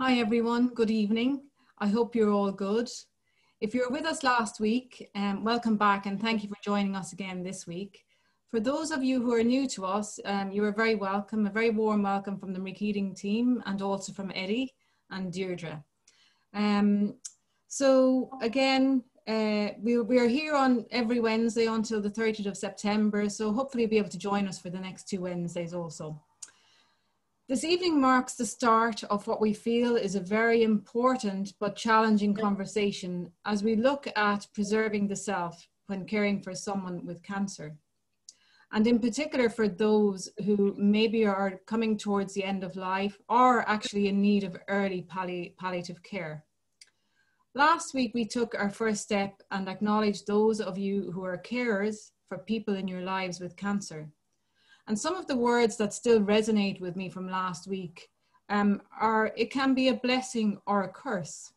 Hi everyone, good evening. I hope you're all good. If you were with us last week, um, welcome back and thank you for joining us again this week. For those of you who are new to us, um, you are very welcome, a very warm welcome from the Keating team and also from Eddie and Deirdre. Um, so again, uh, we, we are here on every Wednesday until the 30th of September, so hopefully you'll be able to join us for the next two Wednesdays also. This evening marks the start of what we feel is a very important but challenging conversation as we look at preserving the self when caring for someone with cancer. And in particular for those who maybe are coming towards the end of life or actually in need of early palli palliative care. Last week, we took our first step and acknowledged those of you who are carers for people in your lives with cancer. And some of the words that still resonate with me from last week um, are it can be a blessing or a curse.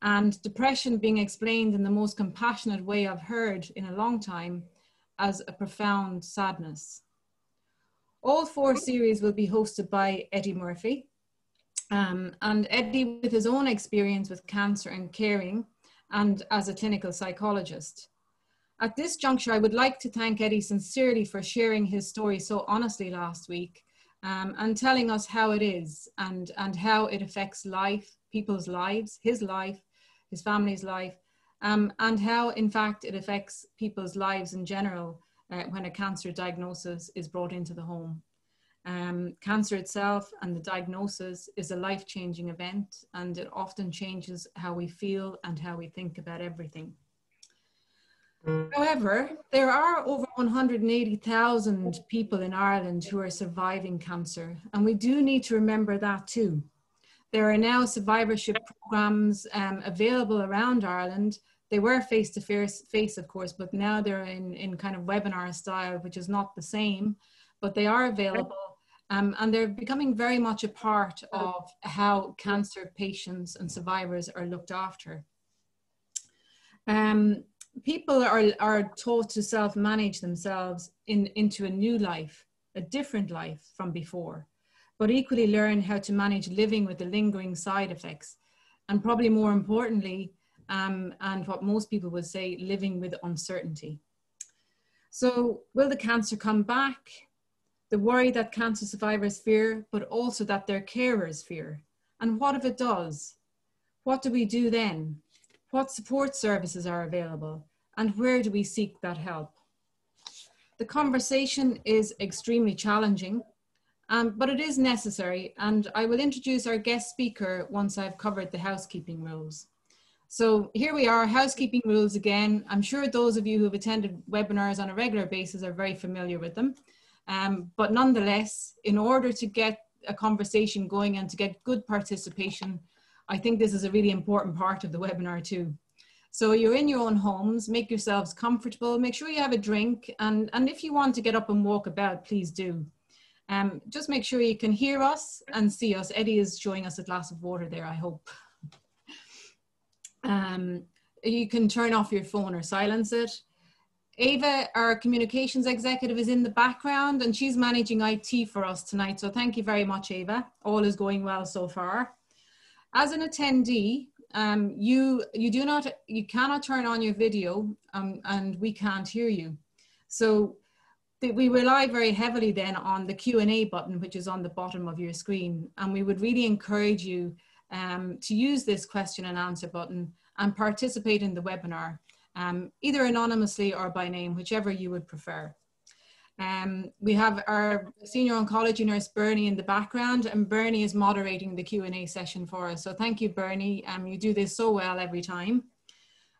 And depression being explained in the most compassionate way I've heard in a long time as a profound sadness. All four series will be hosted by Eddie Murphy. Um, and Eddie, with his own experience with cancer and caring, and as a clinical psychologist. At this juncture, I would like to thank Eddie sincerely for sharing his story so honestly last week um, and telling us how it is and, and how it affects life, people's lives, his life, his family's life, um, and how, in fact, it affects people's lives in general uh, when a cancer diagnosis is brought into the home. Um, cancer itself and the diagnosis is a life changing event, and it often changes how we feel and how we think about everything. However, there are over 180,000 people in Ireland who are surviving cancer, and we do need to remember that too. There are now survivorship programs um, available around Ireland. They were face to face, of course, but now they're in, in kind of webinar style, which is not the same, but they are available. Um, and they're becoming very much a part of how cancer patients and survivors are looked after. Um, people are, are taught to self-manage themselves in, into a new life, a different life from before, but equally learn how to manage living with the lingering side effects. And probably more importantly, um, and what most people would say, living with uncertainty. So will the cancer come back? The worry that cancer survivors fear, but also that their carers fear. And what if it does? What do we do then? What support services are available? And where do we seek that help? The conversation is extremely challenging, um, but it is necessary. And I will introduce our guest speaker once I've covered the housekeeping rules. So here we are, housekeeping rules again. I'm sure those of you who have attended webinars on a regular basis are very familiar with them. Um, but nonetheless, in order to get a conversation going and to get good participation, I think this is a really important part of the webinar too. So you're in your own homes, make yourselves comfortable, make sure you have a drink, and, and if you want to get up and walk about, please do. Um, just make sure you can hear us and see us. Eddie is showing us a glass of water there, I hope. Um, you can turn off your phone or silence it. Ava, our communications executive, is in the background and she's managing IT for us tonight. So thank you very much, Ava. All is going well so far. As an attendee, um, you you do not you cannot turn on your video um, and we can't hear you. So we rely very heavily then on the Q&A button, which is on the bottom of your screen. And we would really encourage you um, to use this question and answer button and participate in the webinar, um, either anonymously or by name, whichever you would prefer. Um, we have our senior oncology nurse Bernie in the background and Bernie is moderating the Q&A session for us. So thank you, Bernie. Um, you do this so well every time.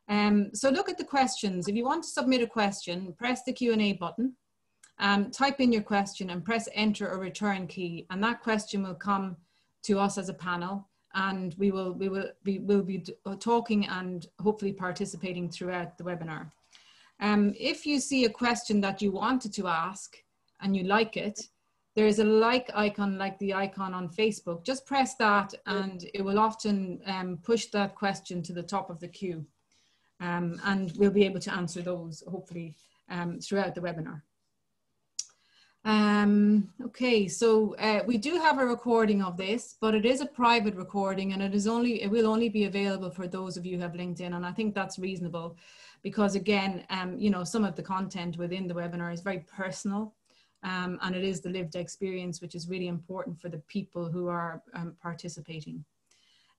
Um, so look at the questions. If you want to submit a question, press the Q&A button, um, type in your question and press enter or return key. And that question will come to us as a panel and we will, we will, we will be talking and hopefully participating throughout the webinar. Um, if you see a question that you wanted to ask and you like it, there's a like icon like the icon on Facebook. Just press that and it will often um, push that question to the top of the queue. Um, and we'll be able to answer those hopefully um, throughout the webinar. Um, okay, so uh, we do have a recording of this, but it is a private recording and it is only, it will only be available for those of you who have LinkedIn. And I think that's reasonable because again, um, you know, some of the content within the webinar is very personal um, and it is the lived experience, which is really important for the people who are um, participating.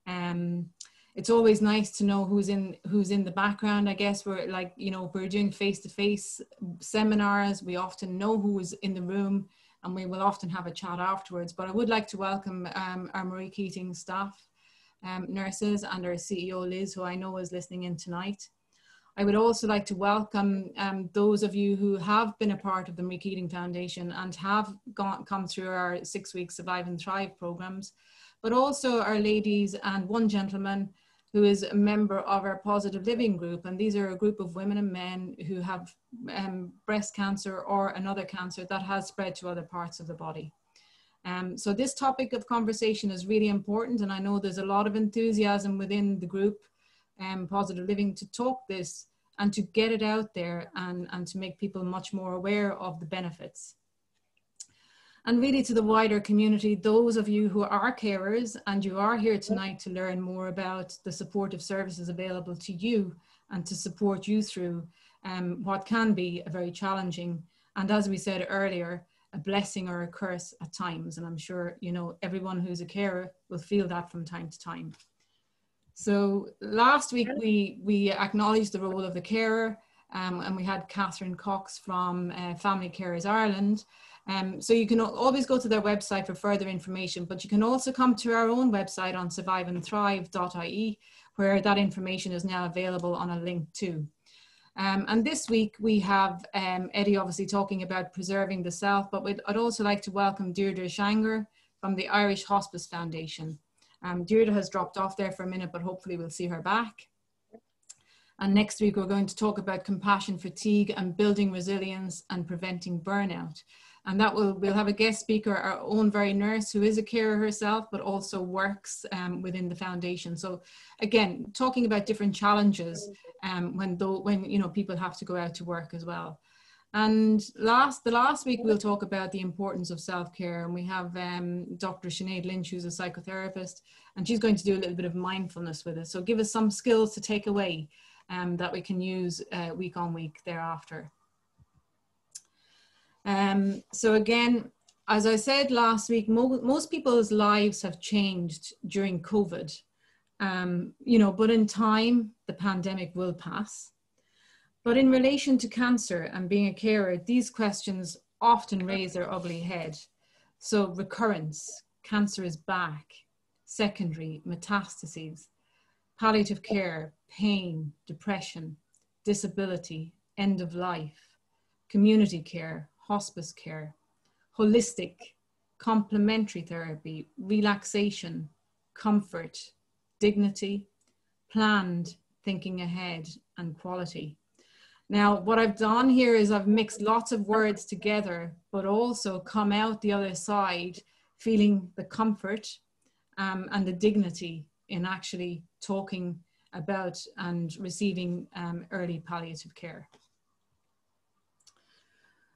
Um, it's always nice to know who's in who's in the background i guess. We're like you know we're doing face-to-face seminars. We often know who is in the room and we will often have a chat afterwards. But i would like to welcome um, our marie keating staff um, nurses and our ceo liz who i know is listening in tonight I would also like to welcome um, those of you who have been a part of the Marie Keating Foundation and have gone, come through our six week Survive and Thrive programs, but also our ladies and one gentleman who is a member of our Positive Living group. And these are a group of women and men who have um, breast cancer or another cancer that has spread to other parts of the body. Um, so this topic of conversation is really important. And I know there's a lot of enthusiasm within the group, um, Positive Living, to talk this and to get it out there and, and to make people much more aware of the benefits and really to the wider community, those of you who are carers and you are here tonight to learn more about the supportive services available to you and to support you through um, what can be a very challenging and as we said earlier, a blessing or a curse at times. And I'm sure, you know, everyone who's a carer will feel that from time to time. So last week we, we acknowledged the role of the carer um, and we had Catherine Cox from uh, Family Carers Ireland um, so you can always go to their website for further information, but you can also come to our own website on surviveandthrive.ie, where that information is now available on a link too. Um, and this week we have um, Eddie obviously talking about preserving the self, but I'd also like to welcome Deirdre Shanagher from the Irish Hospice Foundation. Um, Deirdre has dropped off there for a minute, but hopefully we'll see her back. And next week we're going to talk about compassion fatigue and building resilience and preventing burnout. And that will we'll have a guest speaker our own very nurse who is a carer herself but also works um, within the foundation. So again talking about different challenges um, when though when you know people have to go out to work as well and last the last week we'll talk about the importance of self-care and we have um, dr Sinead lynch who's a psychotherapist and she's going to do a little bit of mindfulness with us so give us some skills to take away um, that we can use uh, week on week thereafter um, so again, as I said last week, mo most people's lives have changed during COVID. Um, you know, but in time, the pandemic will pass. But in relation to cancer and being a carer, these questions often raise their ugly head. So recurrence, cancer is back, secondary, metastases, palliative care, pain, depression, disability, end of life, community care, hospice care, holistic, complementary therapy, relaxation, comfort, dignity, planned, thinking ahead, and quality. Now, what I've done here is I've mixed lots of words together, but also come out the other side feeling the comfort um, and the dignity in actually talking about and receiving um, early palliative care.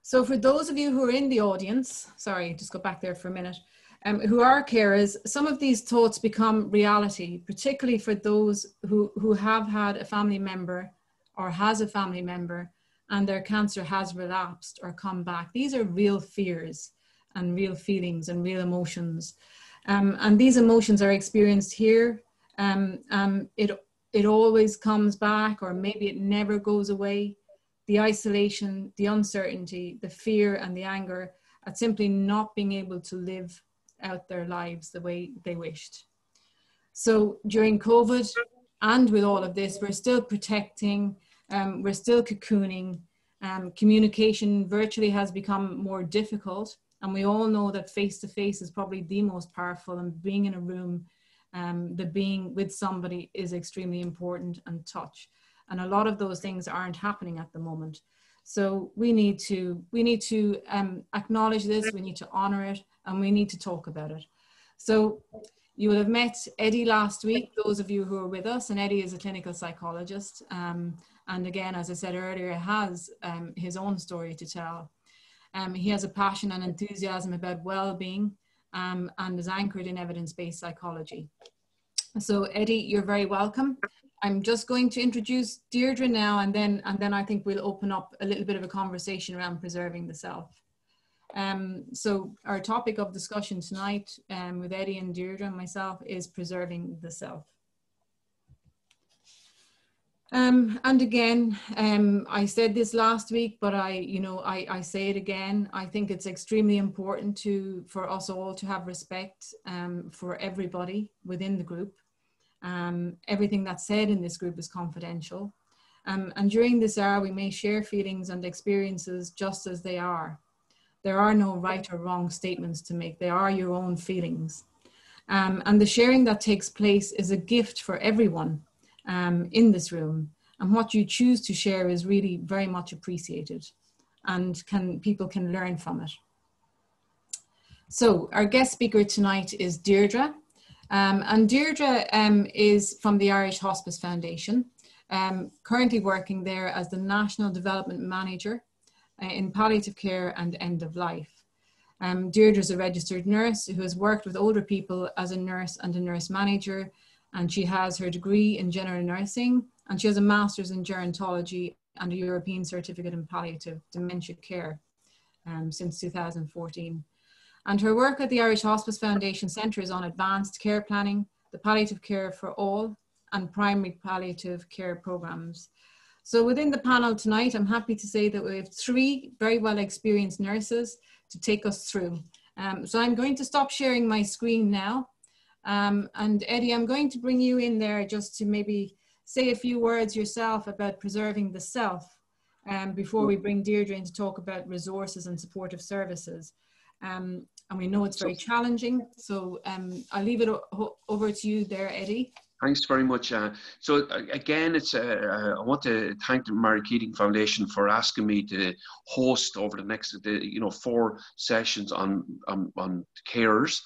So for those of you who are in the audience, sorry, just go back there for a minute, um, who are carers, some of these thoughts become reality, particularly for those who, who have had a family member or has a family member and their cancer has relapsed or come back. These are real fears and real feelings and real emotions. Um, and these emotions are experienced here. Um, um, it, it always comes back or maybe it never goes away the isolation, the uncertainty, the fear, and the anger at simply not being able to live out their lives the way they wished. So during COVID and with all of this, we're still protecting, um, we're still cocooning. Um, communication virtually has become more difficult. And we all know that face to face is probably the most powerful, and being in a room, um, the being with somebody is extremely important, and touch and a lot of those things aren't happening at the moment so we need to we need to um, acknowledge this we need to honor it and we need to talk about it so you will have met eddie last week those of you who are with us and eddie is a clinical psychologist um, and again as i said earlier has um, his own story to tell Um, he has a passion and enthusiasm about well-being um, and is anchored in evidence-based psychology. So Eddie, you're very welcome. I'm just going to introduce Deirdre now and then, and then I think we'll open up a little bit of a conversation around preserving the self. Um, so our topic of discussion tonight um, with Eddie and Deirdre and myself is preserving the self. Um, and again, um, I said this last week, but I, you know, I, I say it again. I think it's extremely important to for us all to have respect um, for everybody within the group. Um, everything that's said in this group is confidential. Um, and during this hour, we may share feelings and experiences just as they are. There are no right or wrong statements to make. They are your own feelings. Um, and the sharing that takes place is a gift for everyone um, in this room. And what you choose to share is really very much appreciated and can people can learn from it. So our guest speaker tonight is Deirdre. Um, and Deirdre um, is from the Irish Hospice Foundation, um, currently working there as the National Development Manager uh, in palliative care and end of life. Um, Deirdre is a registered nurse who has worked with older people as a nurse and a nurse manager and she has her degree in general nursing and she has a master's in gerontology and a European certificate in palliative dementia care um, since 2014. And her work at the Irish Hospice Foundation centres on advanced care planning, the palliative care for all, and primary palliative care programmes. So within the panel tonight, I'm happy to say that we have three very well experienced nurses to take us through. Um, so I'm going to stop sharing my screen now um, and Eddie, I'm going to bring you in there just to maybe say a few words yourself about preserving the self um, before we bring Deirdre in to talk about resources and supportive services. Um, and we know it's very challenging, so um, I'll leave it over to you there, Eddie. Thanks very much. Uh, so again, it's uh, uh, I want to thank the Marie Keating Foundation for asking me to host over the next, you know, four sessions on on, on carers.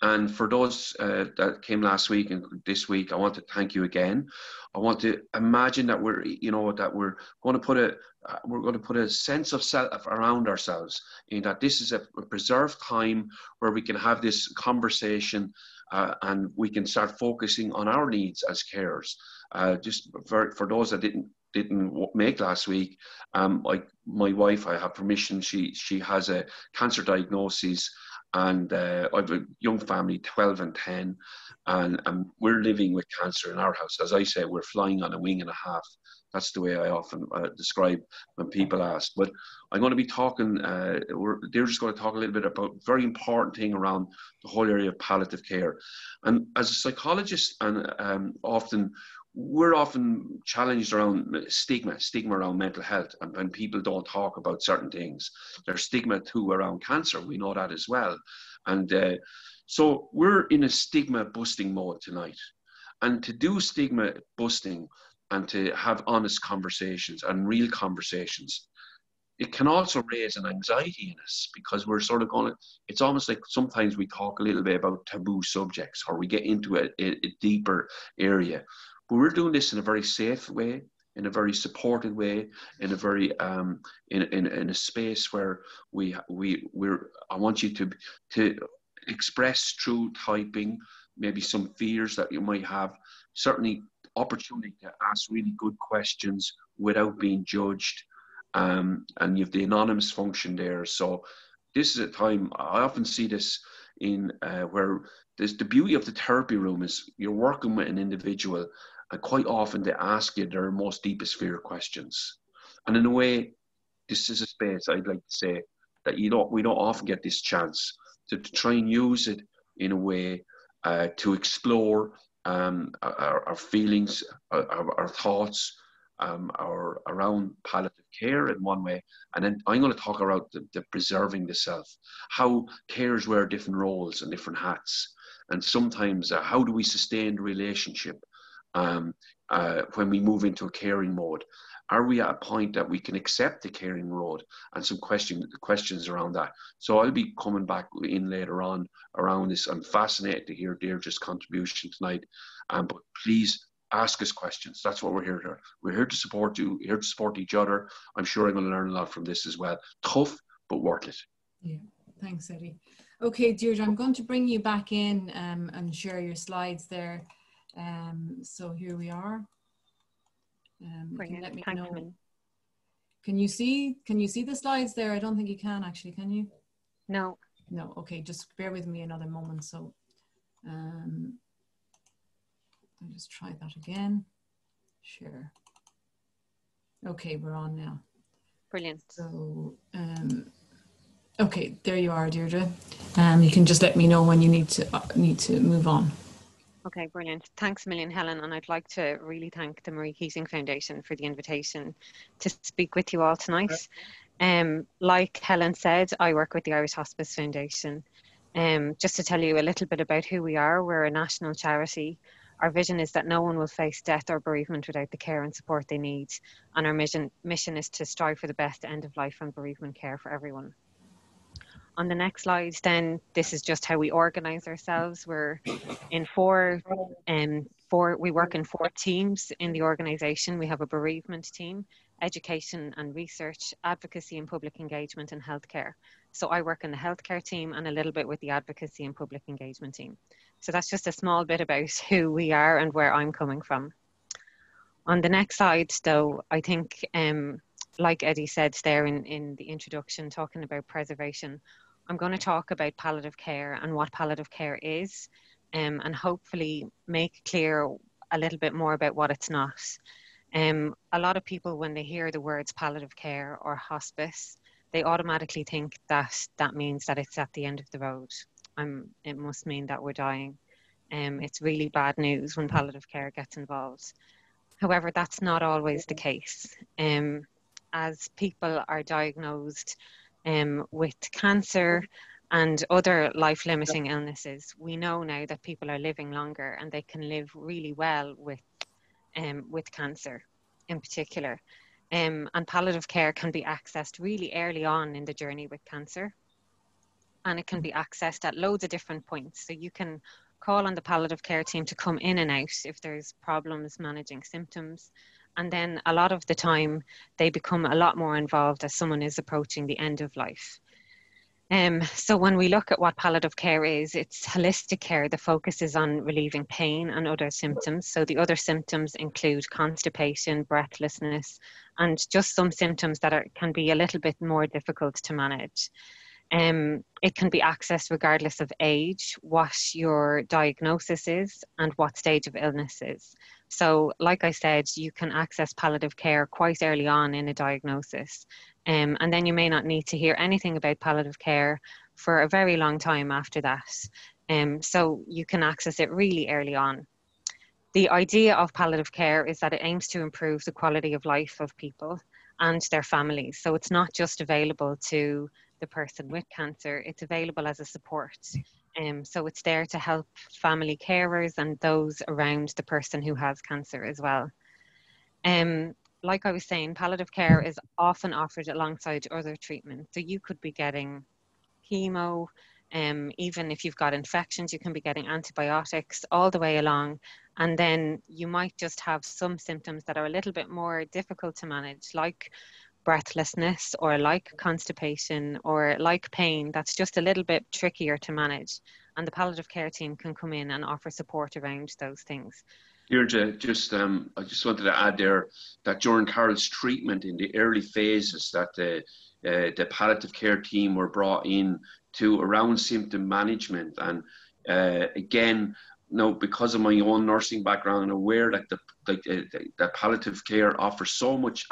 And for those uh, that came last week and this week, I want to thank you again. I want to imagine that we're, you know, that we're going to put a, uh, we're going to put a sense of self around ourselves, in that this is a, preserved time where we can have this conversation uh, and we can start focusing on our needs as carers. Uh, just for, for those that didn't didn't make last week, um, like my wife, I have permission. She she has a cancer diagnosis and uh, I have a young family, 12 and 10, and, and we're living with cancer in our house. As I say, we're flying on a wing and a half. That's the way I often uh, describe when people ask. But I'm going to be talking, uh, they're just going to talk a little bit about very important thing around the whole area of palliative care. And as a psychologist, and um, often we're often challenged around stigma, stigma around mental health, and when people don't talk about certain things, there's stigma too around cancer. We know that as well, and uh, so we're in a stigma busting mode tonight, and to do stigma busting and to have honest conversations and real conversations. It can also raise an anxiety in us because we're sort of going it's almost like sometimes we talk a little bit about taboo subjects or we get into a, a, a deeper area but we're doing this in a very safe way, in a very supported way, in a very um, in, in, in a space where we we we're. I want you to to express through typing maybe some fears that you might have. Certainly, opportunity to ask really good questions without being judged. Um, and you have the anonymous function there. So this is a time I often see this in uh, where there's the beauty of the therapy room is you're working with an individual and quite often they ask you their most deepest fear questions. And in a way, this is a space I'd like to say that you don't we don't often get this chance to, to try and use it in a way uh, to explore um, our, our, feelings, our, our thoughts, um, our around palliative care in one way, and then I'm going to talk about the, the preserving the self, how carers wear different roles and different hats, and sometimes uh, how do we sustain the relationship um, uh, when we move into a caring mode? Are we at a point that we can accept the caring mode and some question, questions around that? So I'll be coming back in later on around this. I'm fascinated to hear Deirdre's contribution tonight. Um, but please ask us questions. That's what we're here to. We're here to support you, here to support each other. I'm sure I'm going to learn a lot from this as well. Tough but worth it. Yeah, thanks, Eddie. Okay, Deirdre, I'm going to bring you back in um, and share your slides there. Um, so here we are. Um, Brilliant. Let me know. You. Can you see? Can you see the slides there? I don't think you can actually. Can you? No. No. Okay, just bear with me another moment. So, um, I'll just try that again. Sure. Okay, we're on now. Brilliant. So, um, okay, there you are, Deirdre. Um, you can just let me know when you need to uh, need to move on. Okay, brilliant. Thanks a million, Helen. And I'd like to really thank the Marie Keating Foundation for the invitation to speak with you all tonight. Um, like Helen said, I work with the Irish Hospice Foundation. Um, just to tell you a little bit about who we are, we're a national charity our vision is that no one will face death or bereavement without the care and support they need. And our mission, mission is to strive for the best end of life and bereavement care for everyone. On the next slide, then, this is just how we organise ourselves. We're in four, um, four, we work in four teams in the organisation. We have a bereavement team, education and research, advocacy and public engagement, and healthcare. So I work in the healthcare team and a little bit with the advocacy and public engagement team. So that's just a small bit about who we are and where I'm coming from. On the next slide, though, I think, um, like Eddie said there in, in the introduction, talking about preservation, I'm going to talk about palliative care and what palliative care is, um, and hopefully make clear a little bit more about what it's not. Um, a lot of people, when they hear the words palliative care or hospice, they automatically think that that means that it's at the end of the road. I'm, it must mean that we're dying. Um, it's really bad news when palliative care gets involved. However, that's not always the case. Um, as people are diagnosed um, with cancer and other life limiting illnesses, we know now that people are living longer and they can live really well with, um, with cancer in particular. Um, and palliative care can be accessed really early on in the journey with cancer and it can be accessed at loads of different points. So you can call on the palliative care team to come in and out if there's problems managing symptoms. And then a lot of the time, they become a lot more involved as someone is approaching the end of life. Um, so when we look at what palliative care is, it's holistic care. The focus is on relieving pain and other symptoms. So the other symptoms include constipation, breathlessness, and just some symptoms that are, can be a little bit more difficult to manage. Um, it can be accessed regardless of age, what your diagnosis is, and what stage of illness is. So, like I said, you can access palliative care quite early on in a diagnosis. Um, and then you may not need to hear anything about palliative care for a very long time after that. Um, so, you can access it really early on. The idea of palliative care is that it aims to improve the quality of life of people and their families. So, it's not just available to the person with cancer, it's available as a support. Um, so it's there to help family carers and those around the person who has cancer as well. Um, like I was saying, palliative care is often offered alongside other treatment. So you could be getting chemo, um, even if you've got infections, you can be getting antibiotics all the way along. And then you might just have some symptoms that are a little bit more difficult to manage, like breathlessness or like constipation or like pain that's just a little bit trickier to manage. And the palliative care team can come in and offer support around those things. Deirdre, just um, I just wanted to add there that during Carol's treatment in the early phases, that the uh, the palliative care team were brought in to around symptom management, and uh, again, no, because of my own nursing background, I'm aware that the, the, the palliative care offers so much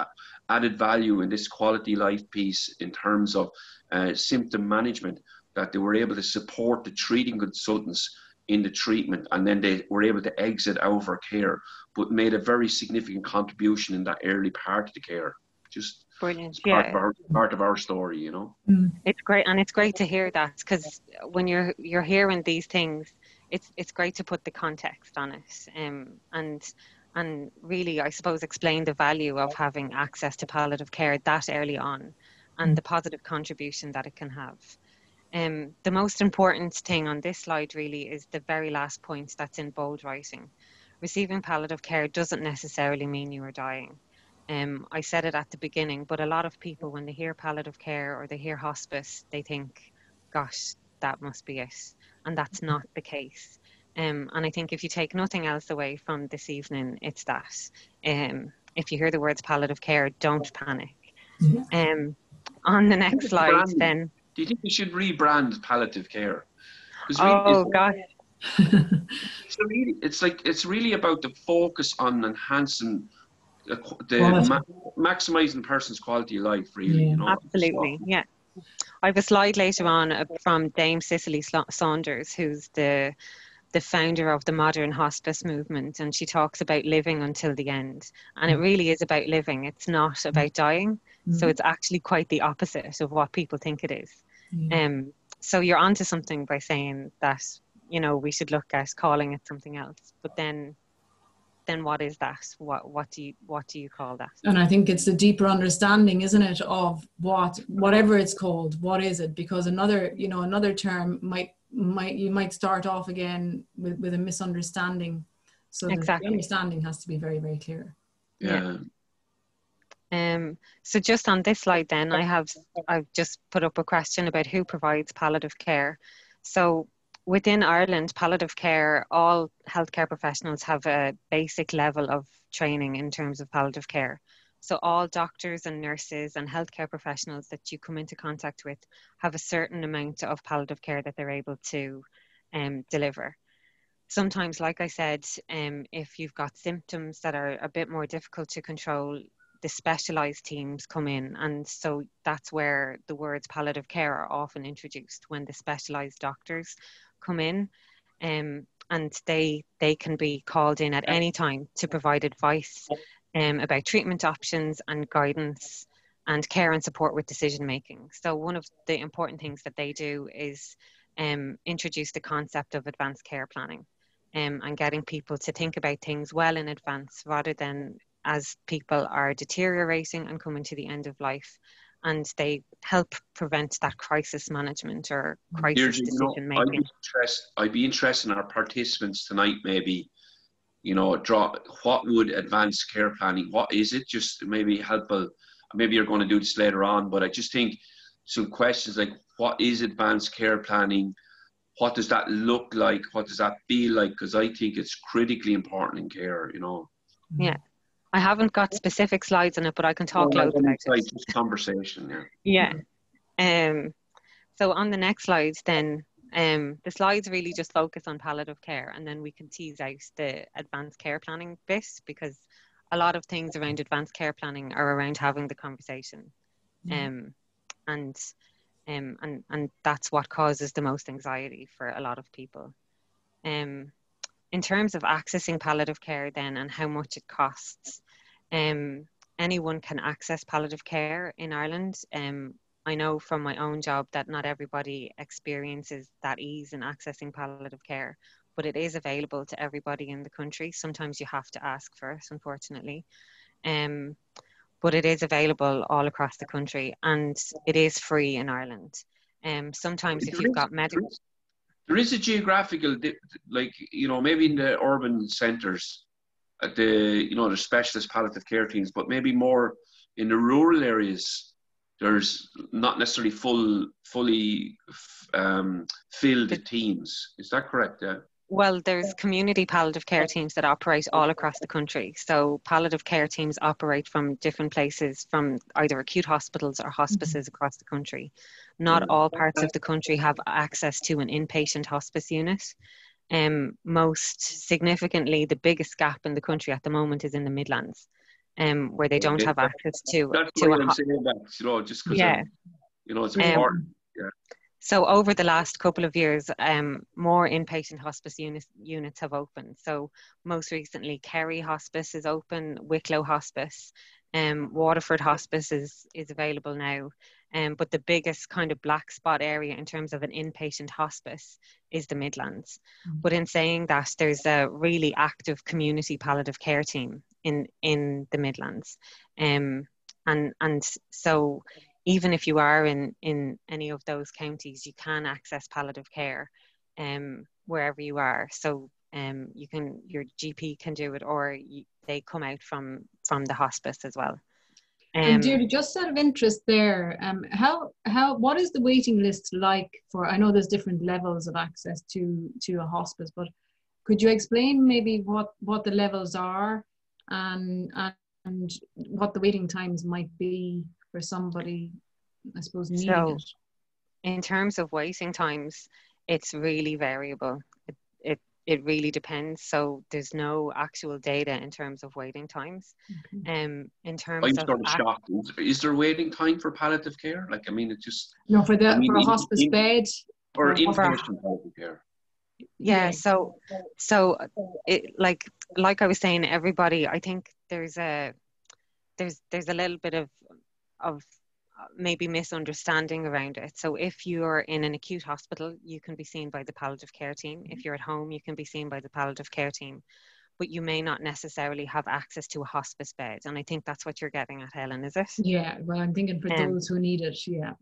added value in this quality life piece in terms of uh, symptom management that they were able to support the treating consultants in the treatment and then they were able to exit out of our care but made a very significant contribution in that early part of the care just brilliant part, yeah. of our, part of our story you know mm. it's great and it's great to hear that because when you're you're hearing these things it's it's great to put the context on it um, and and really i suppose explain the value of having access to palliative care that early on and the positive contribution that it can have. Um, the most important thing on this slide really is the very last point that's in bold writing. Receiving palliative care doesn't necessarily mean you are dying. Um, I said it at the beginning, but a lot of people, when they hear palliative care or they hear hospice, they think, gosh, that must be it. And that's not the case. Um, and I think if you take nothing else away from this evening, it's that. Um, if you hear the words palliative care, don't panic. Um, on the next slide, brand, then. Do you think we should rebrand palliative care? Oh, God. it's, really, it's like it's really about the focus on enhancing the, the ma- maximizing person's quality of life. Really, yeah. you know. Absolutely, so. yeah. I have a slide later on uh, from Dame Cicely Saunders, who's the the founder of the modern hospice movement, and she talks about living until the end. And it mm. really is about living, it's not about dying. Mm-hmm. So it's actually quite the opposite of what people think it is. Um, so you're onto something by saying that, you know, we should look at calling it something else. But then then what is that? What what do you what do you call that? And I think it's a deeper understanding, isn't it, of what whatever it's called, what is it? Because another, you know, another term might might you might start off again with, with a misunderstanding. So exactly. the understanding has to be very very clear. Yeah. Um, so just on this slide then I have I've just put up a question about who provides palliative care. So within Ireland palliative care all healthcare professionals have a basic level of training in terms of palliative care so all doctors and nurses and healthcare professionals that you come into contact with have a certain amount of palliative care that they're able to um, deliver. Sometimes, like I said, um, if you've got symptoms that are a bit more difficult to control, the specialized teams come in and so that's where the words palliative care are often introduced when the specialized doctors come in um, and they they can be called in at any time to provide advice um, about treatment options and guidance and care and support with decision making. So, one of the important things that they do is um, introduce the concept of advanced care planning um, and getting people to think about things well in advance rather than as people are deteriorating and coming to the end of life. And they help prevent that crisis management or crisis decision making. I'd, be I'd be interested in our participants tonight, maybe you know, draw what would advanced care planning, what is it? Just maybe helpful. Maybe you're going to do this later on, but I just think some questions like what is advanced care planning? What does that look like? What does that feel like? Because I think it's critically important in care, you know. Yeah. I haven't got specific slides on it, but I can talk well, loads about it. Just conversation, yeah. Yeah. Um, so on the next slide, then um, the slides really just focus on palliative care, and then we can tease out the advanced care planning bit because a lot of things around advanced care planning are around having the conversation, mm. um, and um, and and that's what causes the most anxiety for a lot of people. Um, in terms of accessing palliative care, then and how much it costs, um, anyone can access palliative care in Ireland. Um, I know from my own job that not everybody experiences that ease in accessing palliative care, but it is available to everybody in the country. Sometimes you have to ask first, unfortunately. Um, but it is available all across the country and it is free in Ireland. Um, sometimes if you've got medical. There is a geographical, like, you know, maybe in the urban centres, at the, you know, the specialist palliative care teams, but maybe more in the rural areas there's not necessarily full, fully um, filled teams. Is that correct? Yeah. Well, there's community palliative care teams that operate all across the country. So palliative care teams operate from different places, from either acute hospitals or hospices across the country. Not all parts of the country have access to an inpatient hospice unit. Um, most significantly, the biggest gap in the country at the moment is in the Midlands um, where they don't have access to. That's to why I'm saying that, you know, just because yeah. you know it's important. Um, yeah. So over the last couple of years, um, more inpatient hospice units units have opened. So most recently, Kerry Hospice is open, Wicklow Hospice, um, Waterford Hospice is is available now. Um, but the biggest kind of black spot area in terms of an inpatient hospice is the Midlands. Mm-hmm. But in saying that, there's a really active community palliative care team in in the Midlands, um, and and so even if you are in in any of those counties, you can access palliative care um, wherever you are. So um, you can your GP can do it, or you, they come out from from the hospice as well. Um, and Deirdre, just out of interest there, um, how how what is the waiting list like for? I know there's different levels of access to to a hospice, but could you explain maybe what what the levels are and and what the waiting times might be for somebody, I suppose, needing so, it? In terms of waiting times, it's really variable. It, it it really depends. So there's no actual data in terms of waiting times. Okay. Um, in terms I'm of, sort of shocked. Is there waiting time for palliative care? Like, I mean, it just no for the I mean, for a hospice in, bed or inpatient palliative care. Yeah, so so uh, it like like I was saying, everybody. I think there's a there's there's a little bit of of uh, maybe misunderstanding around it. So if you're in an acute hospital, you can be seen by the palliative care team. If mm-hmm. you're at home, you can be seen by the palliative care team. But you may not necessarily have access to a hospice bed. And I think that's what you're getting at, Helen, is it? Yeah, well, I'm thinking for um, those who need it, yeah.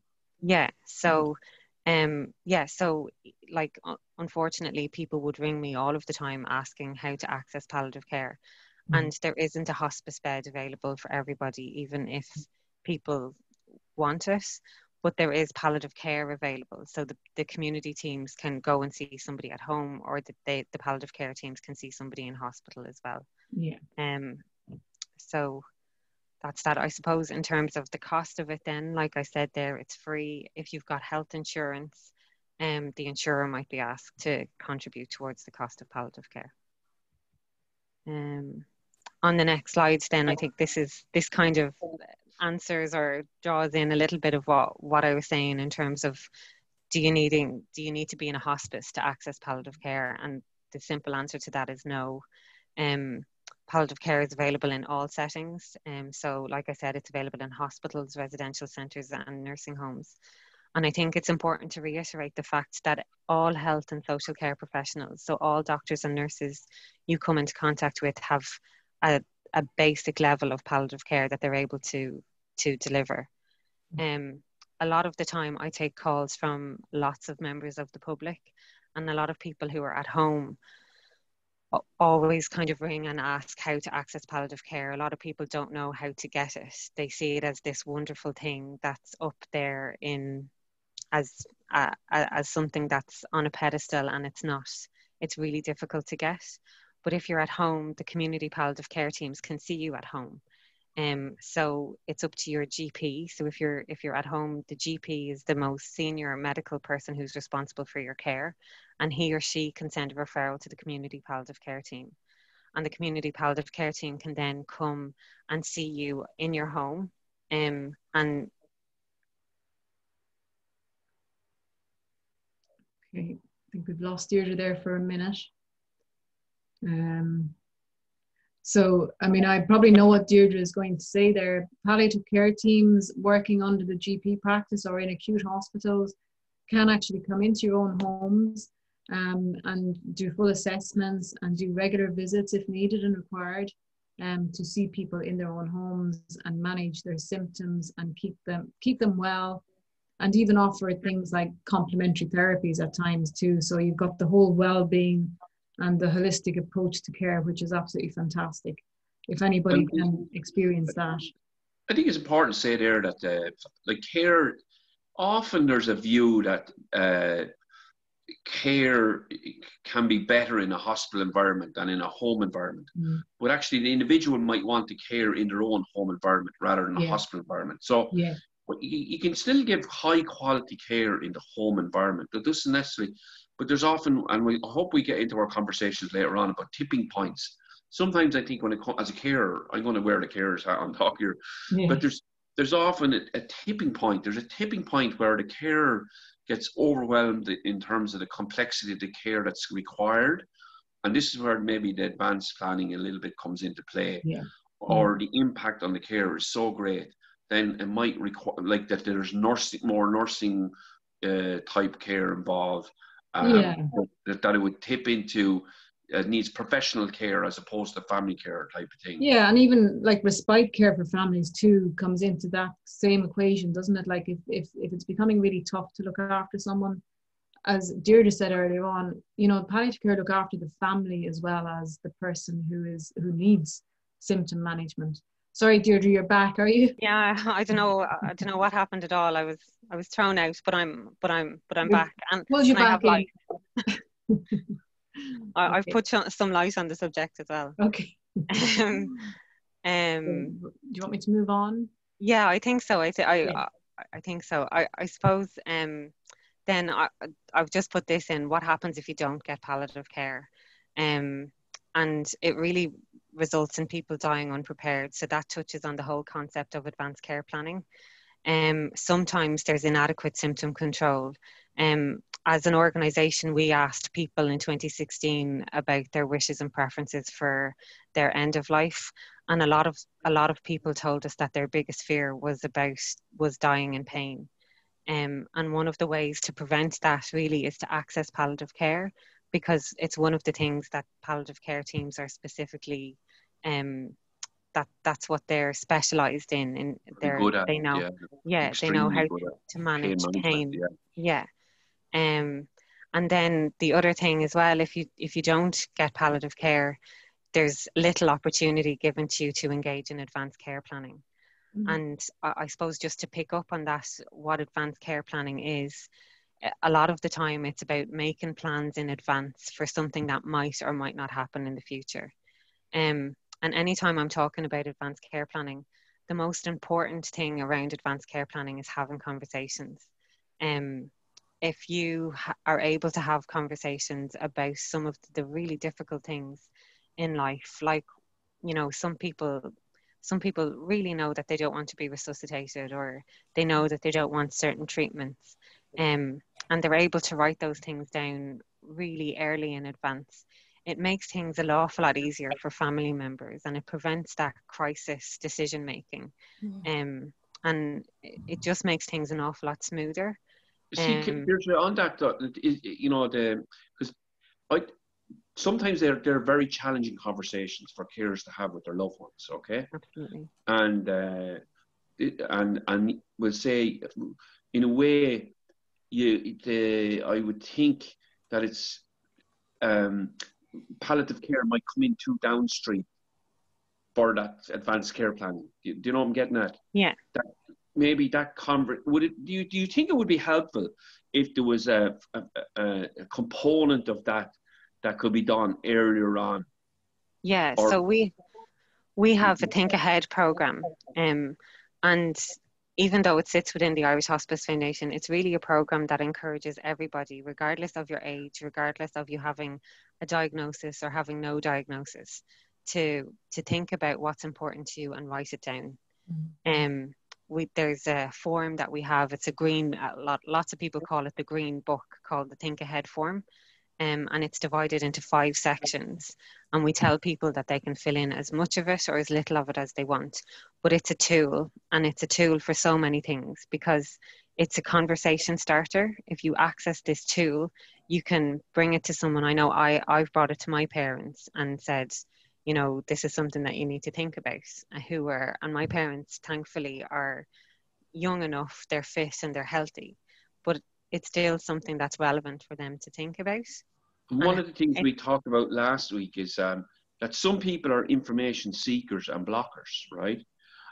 Yeah, so mm. Um yeah so like unfortunately people would ring me all of the time asking how to access palliative care mm. and there isn't a hospice bed available for everybody even if people want it, but there is palliative care available. So the, the community teams can go and see somebody at home, or the, they, the palliative care teams can see somebody in hospital as well. Yeah. Um. So that's that. I suppose in terms of the cost of it, then, like I said there, it's free if you've got health insurance. Um, the insurer might be asked to contribute towards the cost of palliative care. Um, on the next slides, then I think this is this kind of answers or draws in a little bit of what what I was saying in terms of do you needing do you need to be in a hospice to access palliative care and the simple answer to that is no um, palliative care is available in all settings. Um, so like I said it's available in hospitals residential centres and nursing homes. And I think it's important to reiterate the fact that all health and social care professionals so all doctors and nurses you come into contact with have a a basic level of palliative care that they're able to to deliver. Um, a lot of the time, I take calls from lots of members of the public, and a lot of people who are at home always kind of ring and ask how to access palliative care. A lot of people don't know how to get it. They see it as this wonderful thing that's up there in as uh, as something that's on a pedestal, and it's not. It's really difficult to get. But if you're at home, the community palliative care teams can see you at home. Um, so it's up to your GP. So if you're if you're at home, the GP is the most senior medical person who's responsible for your care, and he or she can send a referral to the community palliative care team, and the community palliative care team can then come and see you in your home, um, and. Okay, I think we've lost Deirdre there for a minute. Um, so, I mean, I probably know what Deirdre is going to say there. Palliative care teams working under the GP practice or in acute hospitals can actually come into your own homes um, and do full assessments and do regular visits if needed and required um, to see people in their own homes and manage their symptoms and keep them keep them well and even offer things like complementary therapies at times too. So you've got the whole well-being and the holistic approach to care, which is absolutely fantastic. If anybody can experience that. I think it's important to say there that uh, the care, often there's a view that uh, care can be better in a hospital environment than in a home environment. Mm. But actually, the individual might want to care in their own home environment rather than yeah. a hospital environment. So yeah. You, you, can still give high quality care in the home environment. It doesn't necessarily but there's often, and we hope we get into our conversations later on about tipping points. Sometimes I think when it comes as a carer, I'm going to wear the carer's hat on top here, yeah. but there's there's often a, a, tipping point. There's a tipping point where the carer gets overwhelmed in terms of the complexity of the care that's required, and this is where maybe the advanced planning a little bit comes into play, yeah. or the impact on the care is so great. Then it might require like that. There's nursing more nursing uh, type care involved um, yeah. that, that it would tip into uh, needs professional care as opposed to family care type of thing. Yeah, and even like respite care for families too comes into that same equation, doesn't it? Like if if, if it's becoming really tough to look after someone, as Deirdre said earlier on, you know, palliative care look after the family as well as the person who is who needs symptom management. Sorry, Deirdre, you're back, are you? Yeah, I don't know. I don't know what happened at all. I was I was thrown out, but I'm but I'm but I'm back. And was you back? I I, have put some light on the subject as well. Okay. um, um, do you want me to move on? Yeah, I think so. I th- I, yeah. I, I think so. I I suppose um then I, I've just put this in what happens if you don't get palliative care um, and it really results in people dying unprepared. So that touches on the whole concept of advanced care planning. Um, sometimes there's inadequate symptom control. Um, as an organization we asked people in 2016 about their wishes and preferences for their end of life and a lot of a lot of people told us that their biggest fear was about was dying in pain. Um, and one of the ways to prevent that really is to access palliative care because it's one of the things that palliative care teams are specifically um, that that's what they're specialized in and they're they know yeah, yeah they know how to manage pain, pain. yeah. yeah um and then the other thing as well if you if you don't get palliative care there's little opportunity given to you to engage in advanced care planning Mm-hmm. And I suppose just to pick up on that, what advanced care planning is, a lot of the time it's about making plans in advance for something that might or might not happen in the future. Um, and anytime I'm talking about advanced care planning, the most important thing around advanced care planning is having conversations. Um, if you ha- are able to have conversations about some of the really difficult things in life, like, you know, some people some people really know that they don't want to be resuscitated or they know that they don't want certain treatments um, and they're able to write those things down really early in advance it makes things a awful lot easier for family members and it prevents that crisis decision making mm. um, and it just makes things an awful lot smoother See, um, on that, you know, the because I sometimes they're they're very challenging conversations for carers to have with their loved ones. Okay, absolutely. And uh, and and we'll say, in a way, you the I would think that it's um, palliative care might come in too downstream for that advanced care planning. Do, you know what I'm getting at? Yeah. That, maybe that convert would it do you, do you think it would be helpful if there was a, a, a component of that that could be done earlier on? Yeah, or, so we we have a Think Ahead program, um, and even though it sits within the Irish Hospice Foundation, it's really a program that encourages everybody, regardless of your age, regardless of you having a diagnosis or having no diagnosis, to to think about what's important to you and write it down. Mm-hmm. Um, we, there's a form that we have. It's a green. A lot, lots of people call it the green book, called the Think Ahead form, um, and it's divided into five sections. And we tell people that they can fill in as much of it or as little of it as they want. But it's a tool, and it's a tool for so many things because it's a conversation starter. If you access this tool, you can bring it to someone. I know I, I've brought it to my parents and said, you know, this is something that you need to think about. Uh, who are, and my parents, thankfully, are young enough, they're fit and they're healthy. But it's still something that's relevant for them to think about. One of the things we talked about last week is um, that some people are information seekers and blockers, right?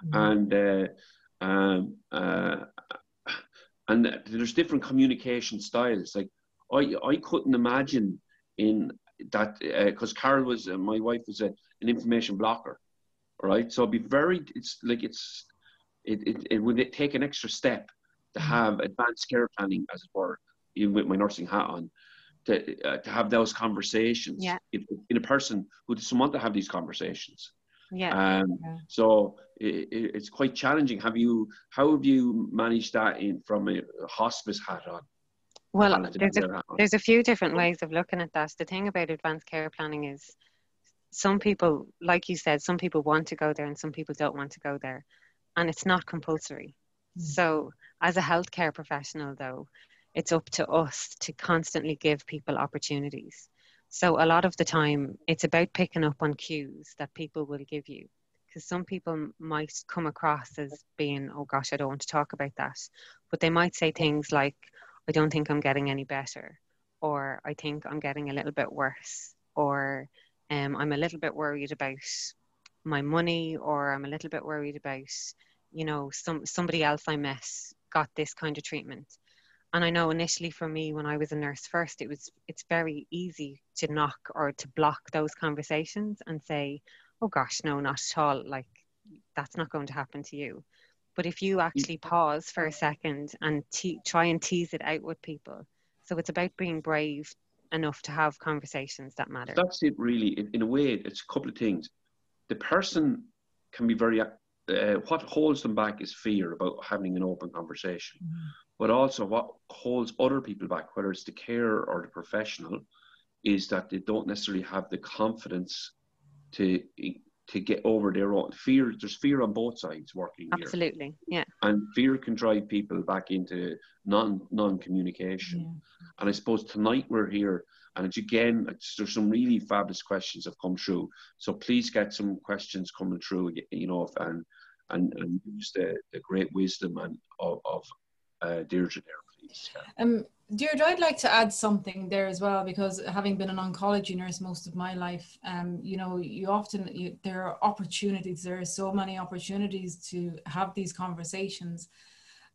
Mm-hmm. And uh, um, uh, and there's different communication styles. Like I, I couldn't imagine in that because uh, Carol was uh, my wife was a, an information blocker, right? So it'd be very. It's like it's it, it, it would take an extra step to have advanced care planning, as it were, even with my nursing hat on, to, uh, to have those conversations yeah. in, in, a person who doesn't want to have these conversations. Yeah. Um, yeah. So it, it's quite challenging. Have you? How have you managed that in from a hospice hat on? Well, there's a, there's a few different ways of looking at that. The thing about advanced care planning is some people, like you said, some people want to go there and some people don't want to go there. And it's not compulsory. Mm. So as a healthcare professional, though, it's up to us to constantly give people opportunities. So a lot of the time, it's about picking up on cues that people will give you. Because some people might come across as being, oh gosh, I don't want to talk about that. But they might say things like, I don't think I'm getting any better. or I think I'm getting a little bit worse, or um, I'm a little bit worried about my money, or I'm a little bit worried about, you know, some somebody else I met got this kind of treatment. And I know initially for me when I was a nurse first, it was it's very easy to knock or to block those conversations and say, "Oh gosh, no, not at all. Like that's not going to happen to you." But if you mm. actually pause for a second and te- try and tease it out with people, so it's about being brave enough to have conversations that matter. That's it, really. In, in a way, it's a couple of things. The person can be very. Uh, what holds them back is fear about having an open conversation. Mm-hmm. But also, what holds other people back, whether it's the carer or the professional, is that they don't necessarily have the confidence to to get over their own fear. There's fear on both sides working. Absolutely, here. yeah. And fear can drive people back into non non communication. Yeah. And I suppose tonight we're here, and again, there's some really fabulous questions have come through. So please get some questions coming through, you know, and and, and use the, the great wisdom and of, of uh, Deirdre there, please. Um, Deirdre, I'd like to add something there as well because having been an oncology nurse most of my life, um, you know, you often you, there are opportunities. There are so many opportunities to have these conversations,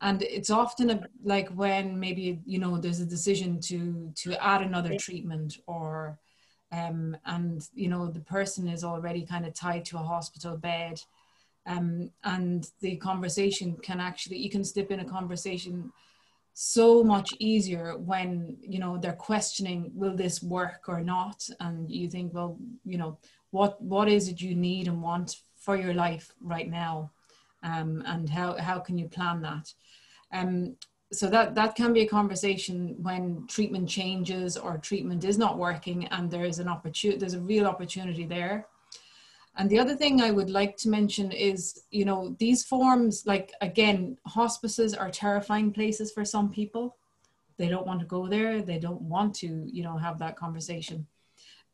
and it's often a, like when maybe you know there's a decision to to add another treatment or, um, and you know the person is already kind of tied to a hospital bed, um, and the conversation can actually you can slip in a conversation so much easier when you know they're questioning will this work or not? And you think well you know what what is it you need and want for your life right now? Um, and how how can you plan that um, so that that can be a conversation when treatment changes or treatment is not working and there is an opportunity there's a real opportunity there and the other thing I would like to mention is, you know, these forms, like again, hospices are terrifying places for some people. They don't want to go there. They don't want to, you know, have that conversation.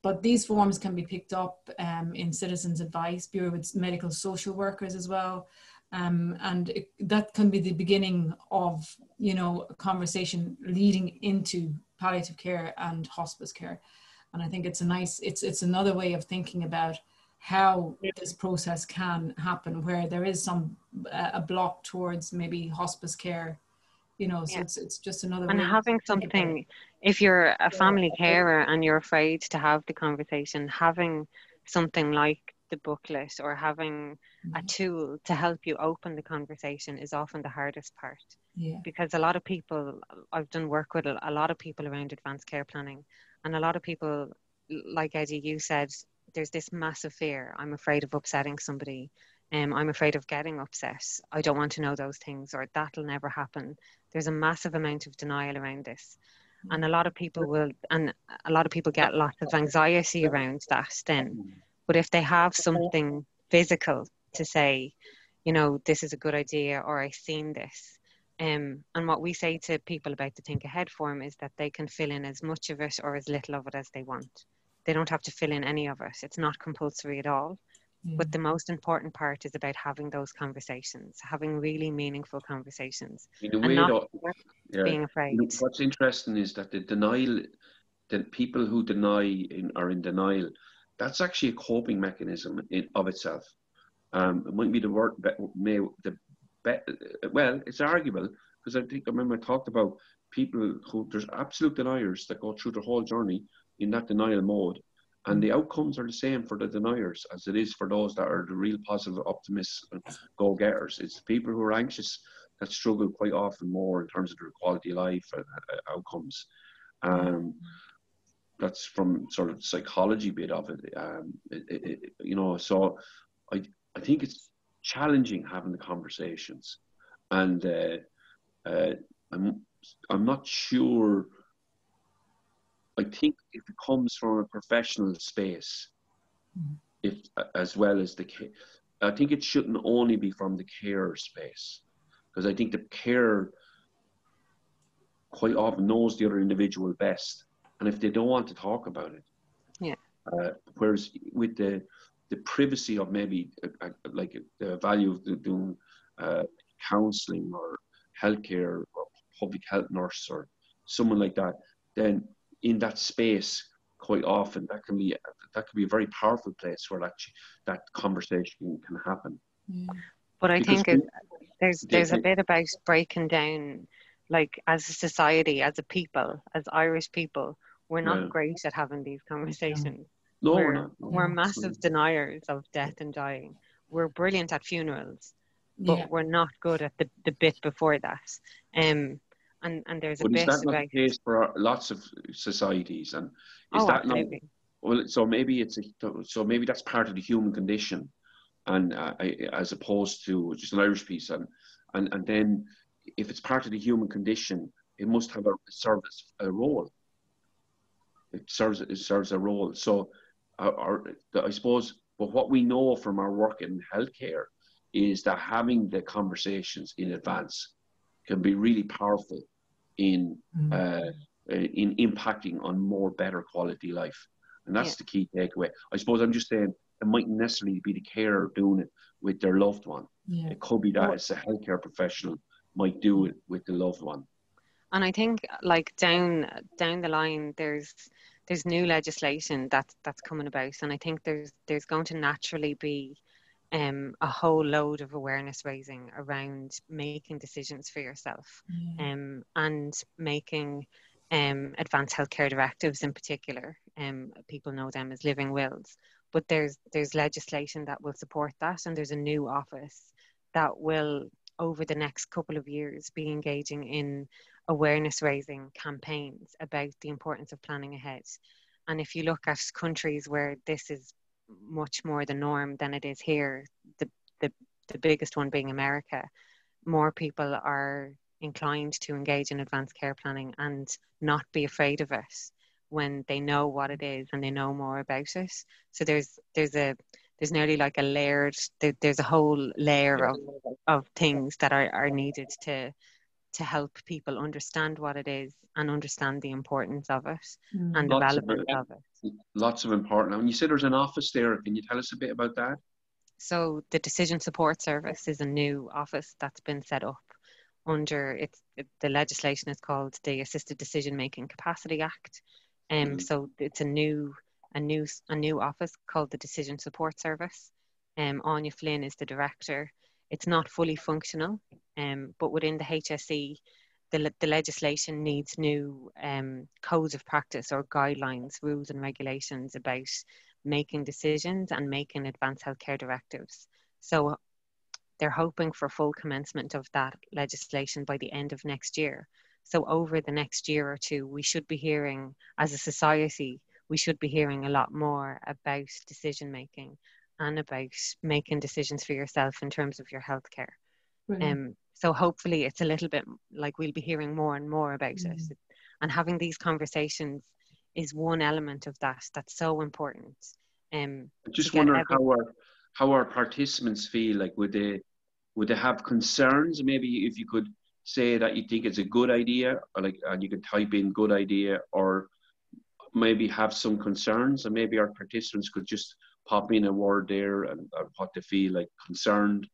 But these forms can be picked up um, in Citizens Advice Bureau with medical social workers as well. Um, and it, that can be the beginning of, you know, a conversation leading into palliative care and hospice care. And I think it's a nice, it's, it's another way of thinking about how this process can happen where there is some uh, a block towards maybe hospice care you know so yeah. it's, it's just another and having something if you're a family carer and you're afraid to have the conversation having something like the booklet or having mm-hmm. a tool to help you open the conversation is often the hardest part yeah. because a lot of people i've done work with a lot of people around advanced care planning and a lot of people like eddie you said there's this massive fear. I'm afraid of upsetting somebody. Um, I'm afraid of getting upset. I don't want to know those things, or that'll never happen. There's a massive amount of denial around this. And a lot of people will, and a lot of people get lots of anxiety around that then. But if they have something physical to say, you know, this is a good idea, or I've seen this, um, and what we say to people about the Think Ahead form is that they can fill in as much of it or as little of it as they want they don't have to fill in any of it. It's not compulsory at all. Mm. But the most important part is about having those conversations, having really meaningful conversations, and not yeah. being afraid. What's interesting is that the denial, the people who deny in, are in denial. That's actually a coping mechanism in, of itself. Um, it might be the word, may the well, it's arguable because I think I remember I talked about people who there's absolute deniers that go through the whole journey in that denial mode. And the outcomes are the same for the deniers as it is for those that are the real positive optimists and go getters. It's people who are anxious that struggle quite often more in terms of their quality of life and uh, outcomes. Um, that's from sort of psychology bit of it, um, it, it, it, you know. So I I think it's challenging having the conversations, and uh, uh, I'm I'm not sure I think if it comes from a professional space, mm-hmm. if as well as the I think it shouldn't only be from the care space, because I think the care quite often knows the other individual best, and if they don't want to talk about it, yeah. Uh, whereas with the the privacy of maybe uh, uh like the value of the, doing uh, counselling or healthcare or public health nurse or someone like that, then in that space quite often that can be that can be a very powerful place where that that conversation can happen. Yeah. But I because think it, there's there's a bit about breaking down, like as a society, as a people, as Irish people, we're not yeah. great at having these conversations. No, we're, we're not. We're massive deniers of death and dying. We're brilliant at funerals, but yeah. we're not good at the, the bit before that. Um, and and there's a but bit is that not about, the case for lots of societies and is oh, that absolutely. not well so maybe it's a, so maybe that's part of the human condition and uh, as opposed to just an irish piece and and and then if it's part of the human condition it must have a service a role it serves it serves a role so uh, our, i suppose but what we know from our work in healthcare is that having the conversations in advance can be really powerful in mm. uh, in impacting on more better quality life. And that's yeah. the key takeaway. I suppose I'm just saying it mightn't necessarily be the carer doing it with their loved one. Yeah. It could be that as a healthcare professional might do it with the loved one. And I think like down down the line there's there's new legislation that's that's coming about and I think there's there's going to naturally be um, a whole load of awareness raising around making decisions for yourself mm. um, and making um, advanced healthcare directives in particular. Um, people know them as living wills, but there's there's legislation that will support that, and there's a new office that will, over the next couple of years, be engaging in awareness raising campaigns about the importance of planning ahead. And if you look at countries where this is much more the norm than it is here. The, the, the biggest one being America. More people are inclined to engage in advanced care planning and not be afraid of it when they know what it is and they know more about it. So there's there's a there's nearly like a layered there, there's a whole layer of of things that are, are needed to to help people understand what it is and understand the importance of it mm. and the relevance of, of, it. Lots of important. And you said there's an office there. Can you tell us a bit about that? So the Decision Support Service is a new office that's been set up under it's the legislation is called the Assisted Decision Making Capacity Act. Um, mm. so it's a new a new a new office called the Decision Support Service. Um, Áine Flynn is the director it's not fully functional, um, but within the HSE, the, the legislation needs new um, codes of practice or guidelines, rules and regulations about making decisions and making advanced healthcare directives. So they're hoping for full commencement of that legislation by the end of next year. So over the next year or two, we should be hearing, as a society, we should be hearing a lot more about decision making and about making decisions for yourself in terms of your healthcare. Um, so hopefully it's a little bit like we'll be hearing more and more about mm. it. And having these conversations is one element of that that's so important. Um, I just wonder every- how our how our participants feel. Like would they would they have concerns? Maybe if you could say that you think it's a good idea, or like and you could type in good idea, or maybe have some concerns, and maybe our participants could just pop in a word there and what they feel like concerned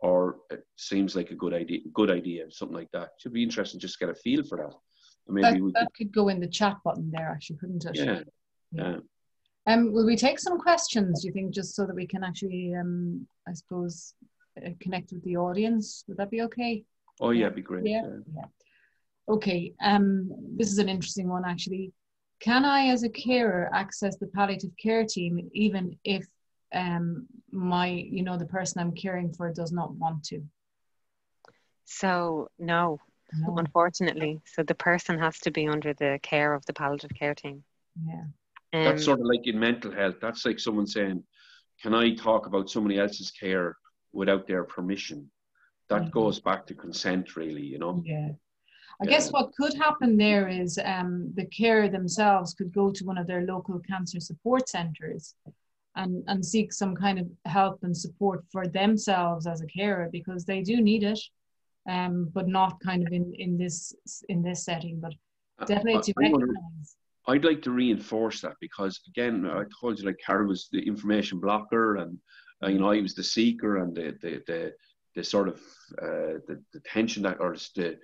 or it seems like a good idea good idea something like that. Should be interesting just get a feel for that. Maybe that, we that could, go in the chat button there actually couldn't it? Yeah. Yeah, Um, will we take some questions do you think just so that we can actually um i suppose uh, connect with the audience? Would that be okay? Oh yeah, yeah. be great. Yeah. yeah. yeah. Okay um this is an interesting one actually can I, as a carer, access the palliative care team even if um, my, you know, the person I'm caring for does not want to? So, no, no, unfortunately. So the person has to be under the care of the palliative care team. Yeah. Um, That's sort of like in mental health. That's like someone saying, Can I talk about somebody else's care without their permission? That mm-hmm. goes back to consent, really, you know? Yeah. I guess what could happen there is um, the carer themselves could go to one of their local cancer support centres and, and seek some kind of help and support for themselves as a carer because they do need it, um, but not kind of in, in this in this setting. But uh, definitely to recognize. I'd like to reinforce that because again, I told you like Carol was the information blocker, and uh, you know I was the seeker, and the the the, the sort of uh, the, the tension that or the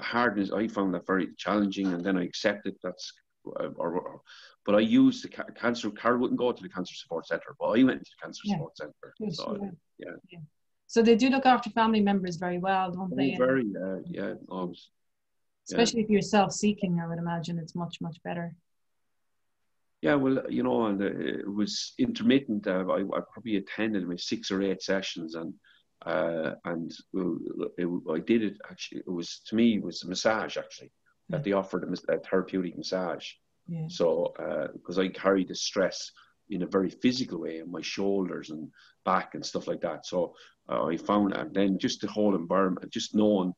hardness, I found that very challenging, and then I accepted that's uh, or, or, but I used the ca- cancer. Carol wouldn't go to the cancer support center, but I went to the cancer yeah. support center. Yes, so, yeah. yeah. yeah. So they do look after family members very well, don't they? Oh, very, yeah, yeah. Always. Especially if you're self-seeking, I would imagine it's much, much better. Yeah, well, you know, and uh, it was intermittent. Uh, I, I, probably attended maybe six or eight sessions, and uh, and it, I did it actually. It was to me it was a massage actually that mm. they offered a, a therapeutic massage. Yeah. So because uh, I carry the stress in a very physical way in my shoulders and back and stuff like that. So uh, I found, and then just the whole environment, just knowing,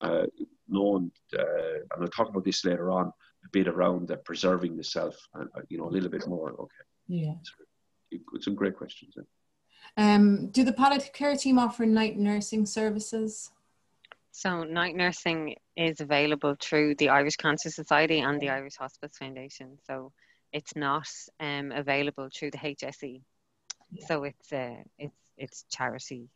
uh, knowing, uh, and I'll talk about this later on, a bit around the preserving the self, and uh, you know, a little bit more. Okay. Yeah. It's some great questions. Um, do the palliative care team offer night nursing services? So, night nursing is available through the Irish Cancer Society and the Irish Hospice Foundation. So, it's not um, available through the HSE. Yeah. So, it's uh, it's it's charity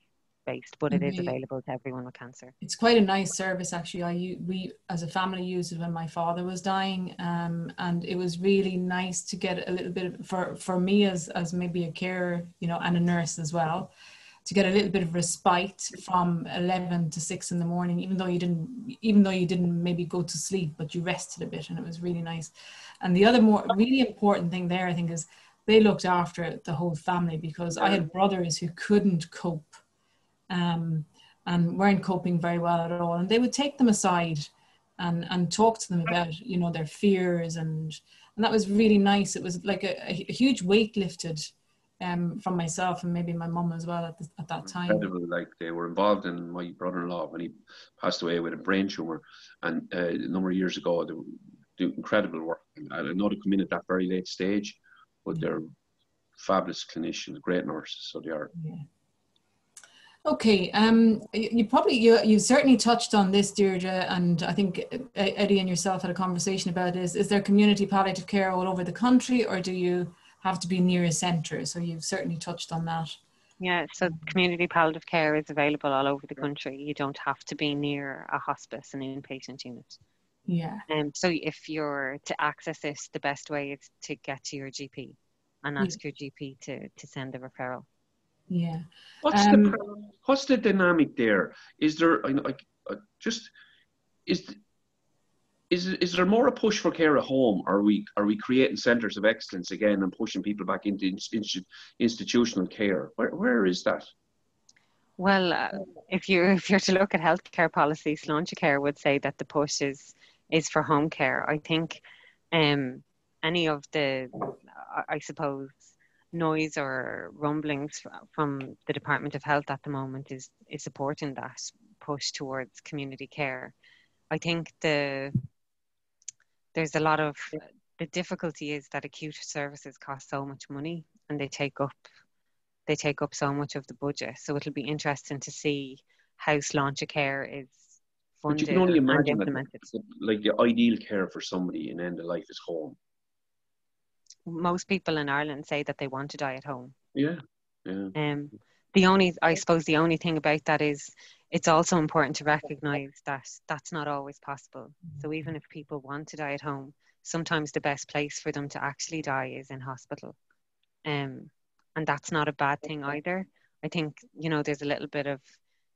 based, but it is mm-hmm. available to everyone with cancer. It's quite a nice service, actually. I we as a family used it when my father was dying, um, and it was really nice to get a little bit of, for for me as as maybe a carer, you know, and a nurse as well, to get a little bit of respite from eleven to six in the morning, even though you didn't even though you didn't maybe go to sleep, but you rested a bit, and it was really nice. And the other more really important thing there, I think, is they looked after the whole family because I had brothers who couldn't cope um, and weren't coping very well at all. And they would take them aside and, and talk to them about, you know, their fears. And, and that was really nice. It was like a, a huge weight lifted um, from myself and maybe my mum as well at, the, at that time. Incredible. Like they were involved in my brother-in-law when he passed away with a brain tumor, and uh, a number of years ago they do incredible work. I know they come in at that very late stage, but they're fabulous clinicians, great nurses, so they are. Yeah. Okay, um, you probably you you certainly touched on this, Deirdre, and I think Eddie and yourself had a conversation about this. Is there community palliative care all over the country, or do you have to be near a centre? So you've certainly touched on that. Yeah, so community palliative care is available all over the country. You don't have to be near a hospice and inpatient unit. Yeah. And um, so if you're to access this, the best way is to get to your GP and ask yeah. your GP to to send the referral. Yeah. What's um, the what's the dynamic there? Is there like just is is is there more a push for care at home? Are we are we creating centres of excellence again and pushing people back into institu- institutional care? Where where is that? Well, uh, if you if you're to look at healthcare policies, Care would say that the push is is for home care. I think um, any of the, I suppose, noise or rumblings from the Department of Health at the moment is is supporting that push towards community care. I think the there's a lot of the difficulty is that acute services cost so much money and they take up they take up so much of the budget. So it'll be interesting to see how Sláinte Care is funded. But you can only imagine that like the ideal care for somebody in end of life is home most people in Ireland say that they want to die at home. Yeah. Yeah. Um, the only, I suppose, the only thing about that is it's also important to recognise that that's not always possible. So even if people want to die at home, sometimes the best place for them to actually die is in hospital. Um, and that's not a bad thing either. I think you know there's a little bit of,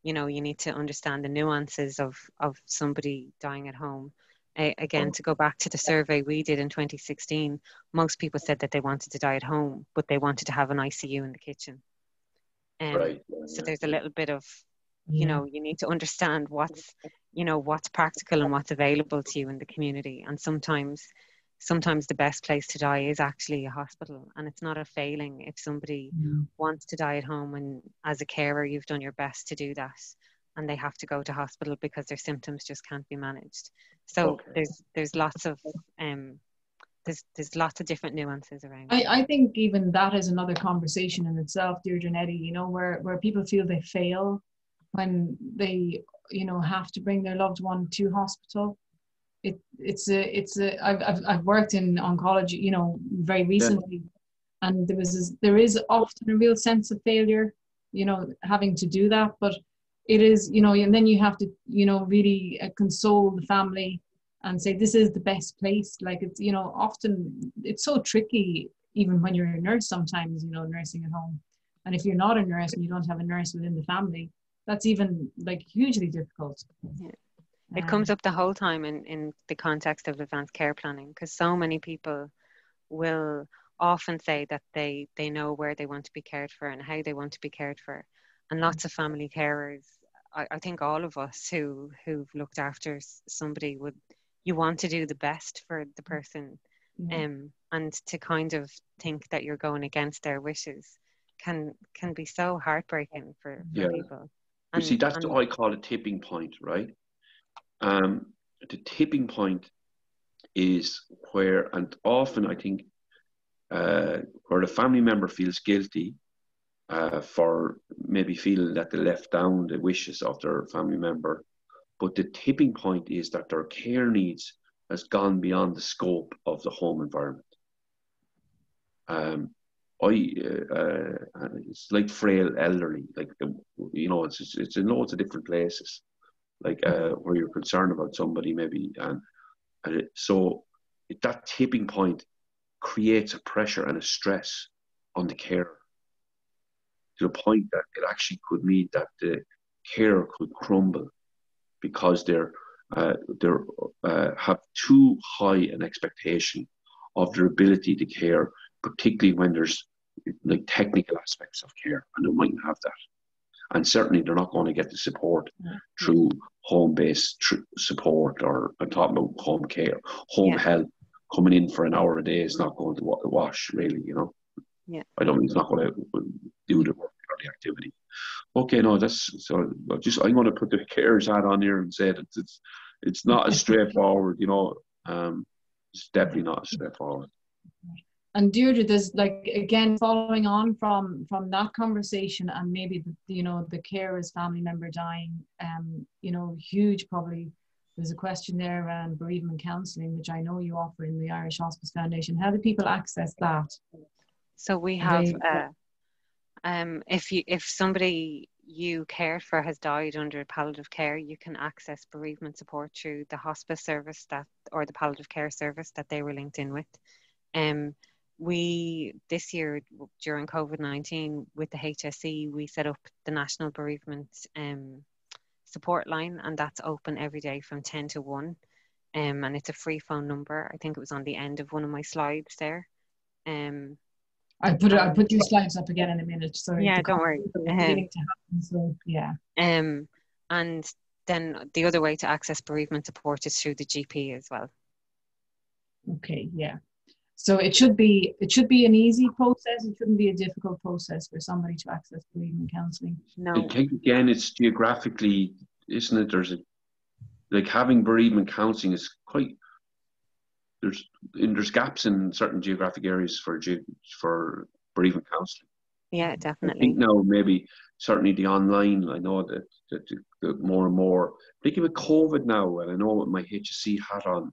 you know, you need to understand the nuances of of somebody dying at home again, to go back to the survey we did in 2016, most people said that they wanted to die at home, but they wanted to have an ICU in the kitchen. Um, right. So there's a little bit of, you yeah. know, you need to understand what's, you know, what's practical and what's available to you in the community. And sometimes, sometimes the best place to die is actually a hospital. And it's not a failing if somebody yeah. wants to die at home and as a carer, you've done your best to do that and they have to go to hospital because their symptoms just can't be managed. So okay. there's there's lots of um, there's there's lots of different nuances around. I, I think even that is another conversation in itself, Deirdre and Eddie, you know, where where people feel they fail when they you know have to bring their loved one to hospital. It it's a it's a I've I've, I've worked in oncology, you know, very recently, yeah. and there was this, there is often a real sense of failure, you know, having to do that, but it is you know and then you have to you know really uh, console the family and say this is the best place. Like it's you know often it's so tricky even when you're a nurse sometimes you know nursing at home. And if you're not a nurse and you don't have a nurse within the family that's even like hugely difficult. Yeah. it comes um, up the whole time in in the context of advanced care planning because so many people will often say that they they know where they want to be cared for and how they want to be cared for and lots of family carers. I, I think all of us who who've looked after somebody would you want to do the best for the person um and to kind of think that you're going against their wishes can can be so heartbreaking for, for yeah. people. And, you see that's and, what i call a tipping point right? Um the tipping point is where and often i think uh, where the family member feels guilty uh, for maybe feeling that they left down the wishes of their family member. But the tipping point is that their care needs has gone beyond the scope of the home environment. Um, I, uh, uh, it's like frail elderly, like you know, it's it's in loads of different places, like uh, where you're concerned about somebody maybe, and, and it, so that tipping point creates a pressure and a stress on the carer to the point that it actually could mean that the care could crumble because they're uh, they uh, have too high an expectation of their ability to care, particularly when there's like technical aspects of care, and they mightn't have that. And certainly, they're not going to get the support through home-based tr- support, or I'm talking about home care, home yeah. help. Coming in for an hour a day is not going to wash, really. You know. Yeah. I don't mean it's not going to do the work or the activity. Okay, no, that's so. Just I'm going to put the cares hat on here and say that it's it's not as straightforward. You know, um, it's definitely not as straightforward. And Deirdre, there's like again following on from from that conversation, and maybe the, you know the carer's family member dying. Um, you know, huge probably. There's a question there around bereavement counselling, which I know you offer in the Irish Hospice Foundation. How do people access that? So we have, uh, um, if you if somebody you cared for has died under palliative care, you can access bereavement support through the hospice service that or the palliative care service that they were linked in with. Um, we this year during COVID nineteen with the HSE, we set up the National Bereavement um, Support Line, and that's open every day from ten to one. Um, and it's a free phone number. I think it was on the end of one of my slides there. Um, I put it. I put your slides up again in a minute. Sorry. Yeah, don't worry. Um, happen, so yeah. Um, and then the other way to access bereavement support is through the GP as well. Okay. Yeah. So it should be it should be an easy process. It shouldn't be a difficult process for somebody to access bereavement counselling. No. I think again, it's geographically, isn't it? There's a like having bereavement counselling is quite there's there's gaps in certain geographic areas for for bereavement counselling. Yeah, definitely. I think now maybe certainly the online. I know that, that, that more and more, particularly with COVID now, and I know with my HSE hat on,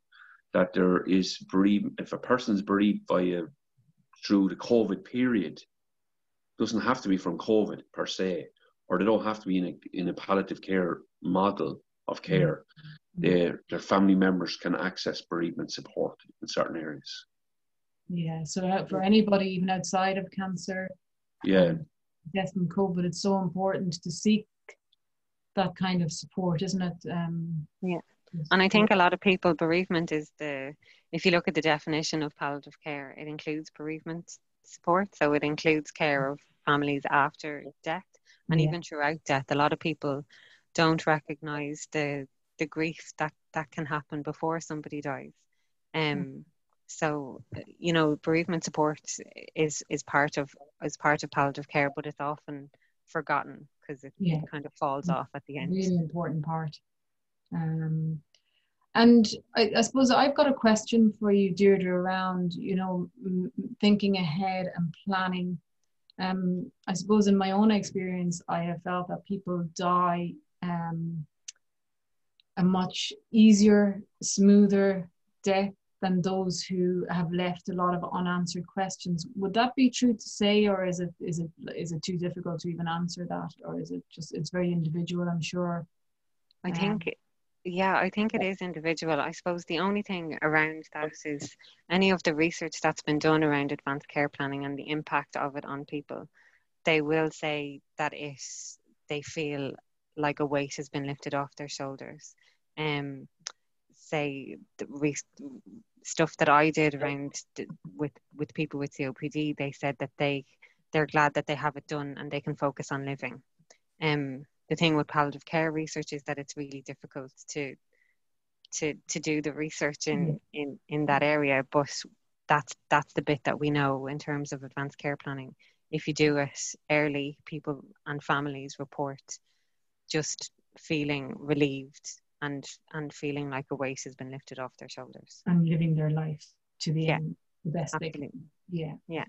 that there is bereavement. If a person's bereaved by a through the COVID period, doesn't have to be from COVID per se, or they don't have to be in a in a palliative care model of mm-hmm. care. Mm-hmm their their family members can access bereavement support in certain areas. Yeah, so uh, for anybody even outside of cancer, yeah, um, death from COVID, it's so important to seek that kind of support, isn't it? Um, yeah, and I think a lot of people bereavement is the if you look at the definition of palliative care, it includes bereavement support, so it includes care of families after death and yeah. even throughout death. A lot of people don't recognize the the grief that that can happen before somebody dies um mm. so you know bereavement support is is part of is part of palliative care but it's often forgotten because it, yeah. kind of falls off at the end really important part um and I, I, suppose I've got a question for you, Deirdre, around you know thinking ahead and planning. Um, I suppose in my own experience, I have felt that people die um, a much easier, smoother death than those who have left a lot of unanswered questions. Would that be true to say, or is it is it is it too difficult to even answer that, or is it just it's very individual? I'm sure. I um, think Yeah, I think it is individual. I suppose the only thing around that is any of the research that's been done around advanced care planning and the impact of it on people. They will say that it they feel like a weight has been lifted off their shoulders. Um, say the re- stuff that I did around with with people with COPD, they said that they they're glad that they have it done and they can focus on living. Um, the thing with palliative care research is that it's really difficult to to to do the research in in in that area, but that's that's the bit that we know in terms of advanced care planning. If you do it early, people and families report just feeling relieved and and feeling like a weight has been lifted off their shoulders. And living their life to the yeah. end the best Absolutely. they can. Yeah. Yeah.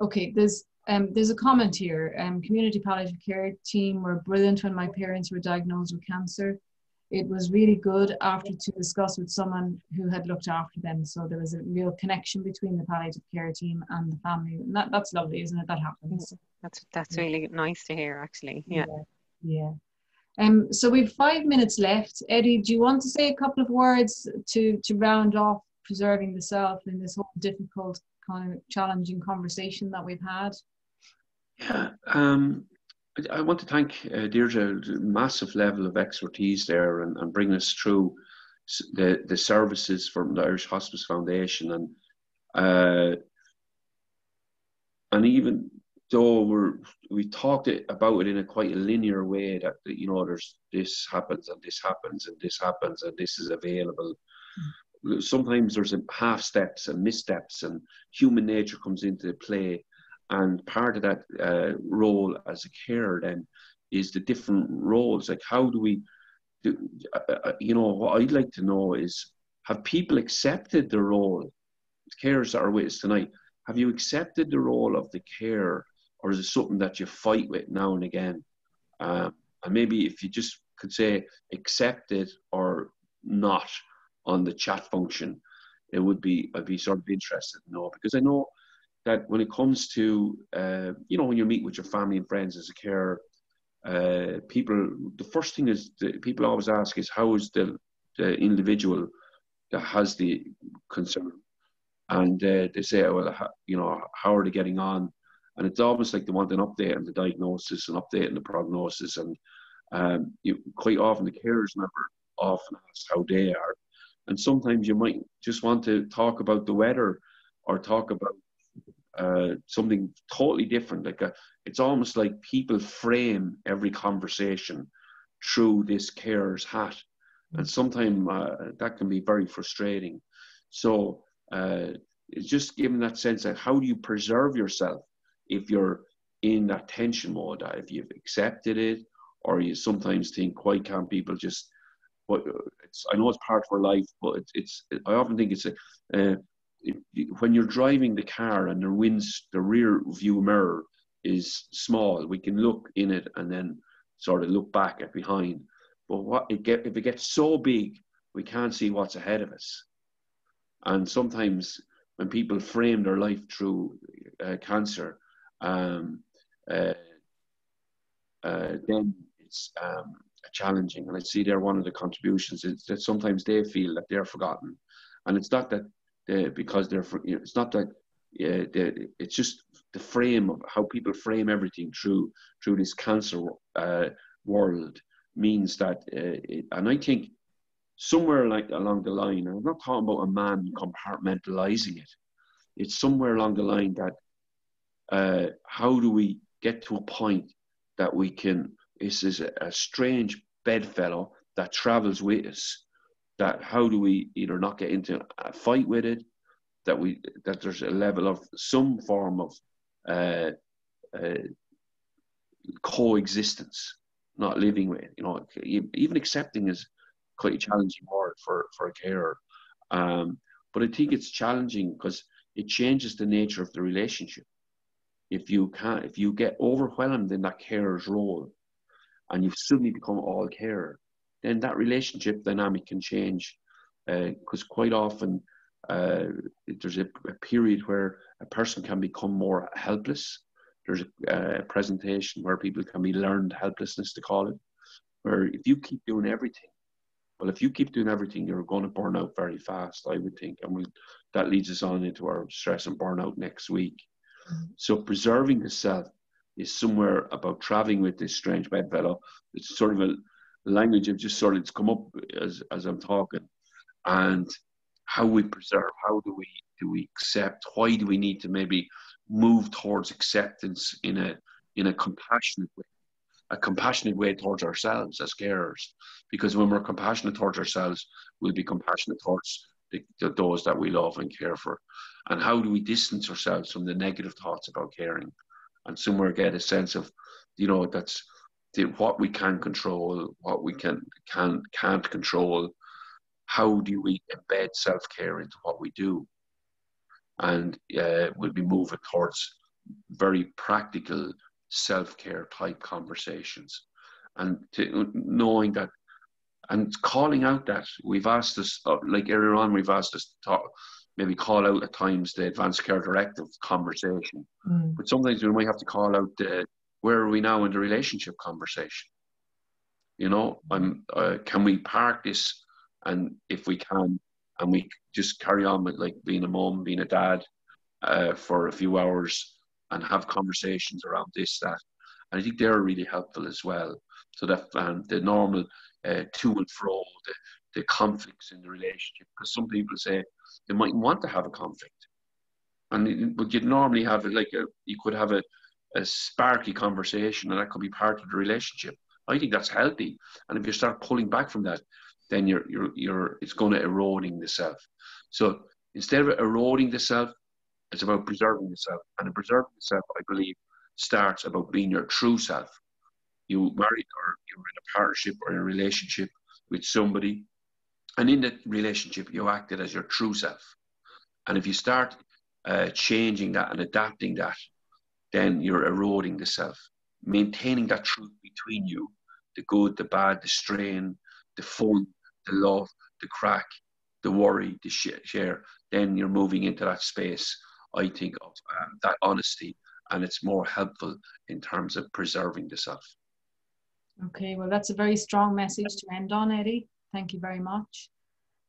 okay there's um there's a comment here. Um community palliative care team were brilliant when my parents were diagnosed with cancer. It was really good after to discuss with someone who had looked after them. So there was a real connection between the palliative care team and the family. And that, that's lovely isn't it? That happens. That's that's really nice to hear actually. Yeah. Yeah. Um, so we've five minutes left. Eddie, do you want to say a couple of words to to round off preserving the self in this whole difficult kind of challenging conversation that we've had? Yeah, um, I, I want to thank uh, Deirdre, massive level of expertise there and, and bringing us through the, the services from the Irish Hospice Foundation and uh, and even though we're we talked it about it in a quite a linear way that you know there's this happens and this happens and this happens and this is available. Sometimes there's half steps and missteps and human nature comes into play. And part of that uh, role as a carer then is the different roles. Like how do we do, uh, uh, you know what i'd like to know is have people accepted the role? Carers that are with us tonight have you accepted the role of the care or is it something that you fight with now and again? Um, and maybe if you just could say accept it or not on the chat function it would be i'd be sort of interested to know because i know that when it comes to uh, you know when you meet with your family and friends as a carer uh, people the first thing is that people always ask is how is the, the individual that has the concern? And uh, they say well you know how are they getting on and it's almost like they want an update on the diagnosis and update on the prognosis. And um, you, quite often the carers never often ask how they are. And sometimes you might just want to talk about the weather or talk about uh, something totally different. Like a, it's almost like people frame every conversation through this carer's hat. And sometimes uh, that can be very frustrating. So uh, it's just given that sense of how do you preserve yourself if you're in that tension mode, if you've accepted it, or you sometimes think, why can't people just? What it's, I know it's part of our life, but it's, it's I often think it's a, uh, when you're driving the car and the winds, the rear view mirror is small, we can look in it and then sort of look back at behind. But what it get if it gets so big, we can't see what's ahead of us. And sometimes when people frame their life through uh, cancer, um, uh, uh, then it's um, challenging. And I see there one of the contributions is that sometimes they feel that they're forgotten, and it's not that because they're you know, it's not that yeah, they, it's just the frame of how people frame everything through through this cancer uh, world means that, uh, it, and I think somewhere like along the line, I'm not talking about a man compartmentalizing it. It's somewhere along the line that uh, how do we get to a point that we can this is a, a strange bedfellow that travels with us that how do we either not get into a fight with it that we that there's a level of some form of uh, uh, coexistence not living with you know even accepting is quite a challenging word for for a carer. Um, but i think it's challenging because it changes the nature of the relationship if you can if you get overwhelmed in that carer's role and you've suddenly become all carer then that relationship dynamic can change because uh, quite often uh, there's a, a, period where a person can become more helpless there's a, a presentation where people can be learned helplessness to call it where if you keep doing everything Well, if you keep doing everything, you're going to burn out very fast, I would think. And we, that leads us on into our stress and burnout next week. So preserving the self is somewhere about traveling with this strange bedfellow. It's sort of a language of just sort of it's come up as, as I'm talking. And how we preserve, how do we do we accept? Why do we need to maybe move towards acceptance in a in a compassionate way? a compassionate way towards ourselves as carers. Because when we're compassionate towards ourselves, we'll be compassionate towards the, the, those that we love and care for. And how do we distance ourselves from the negative thoughts about caring? And somewhere get a sense of, you know, that's the, what we can control, what we can can can't control. How do we embed self care into what we do? And uh, we'll be moving towards very practical self-care type conversations and to, knowing that and calling out that we've asked us uh, like earlier on we've asked us to talk maybe call out at times the advanced care directive conversation mm. but sometimes we might have to call out the where are we now in the relationship conversation you know i'm uh, can we park this and if we can and we just carry on with like being a mom being a dad uh, for a few hours and have conversations around this, that. And I think they're really helpful as well. So that um, the normal uh, to and fro, the, the conflicts in the relationship, because some people say they might want to have a conflict. And but you'd normally have it like a, you could have a, a sparky conversation, and that could be part of the relationship. I think that's healthy. And if you start pulling back from that, then you're you're you're it's going to eroding the self. So instead of eroding the self, it's about preserving yourself. And in preserving yourself, I believe, starts about being your true self. You married or you're in a partnership or in a relationship with somebody. And in that relationship, you acted as your true self. And if you start uh, changing that and adapting that, then you're eroding the self. Maintaining that truth between you, the good, the bad, the strain, the fun, the love, the crack, the worry, the share, then you're moving into that space I think, of um, that honesty, and it's more helpful in terms of preserving the self. Okay, well, that's a very strong message to end on, Eddie. Thank you very much.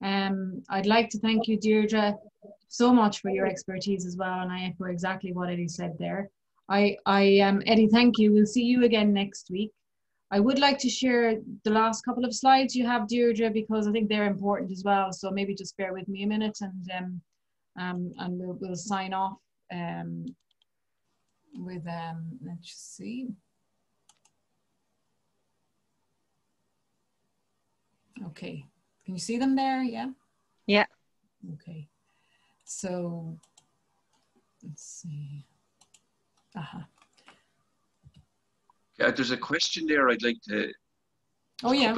Um, I'd like to thank you, Deirdre, so much for your expertise as well, and I echo exactly what Eddie said there. I, I, um, Eddie, thank you. We'll see you again next week. I would like to share the last couple of slides you have, Deirdre, because I think they're important as well. So maybe just bear with me a minute and um, um, and we'll, we'll sign off um, with, um, let's see. Okay, can you see them there? Yeah? Yeah. Okay, so let's see. Uh-huh. Yeah, there's a question there I'd like to. Oh, yeah.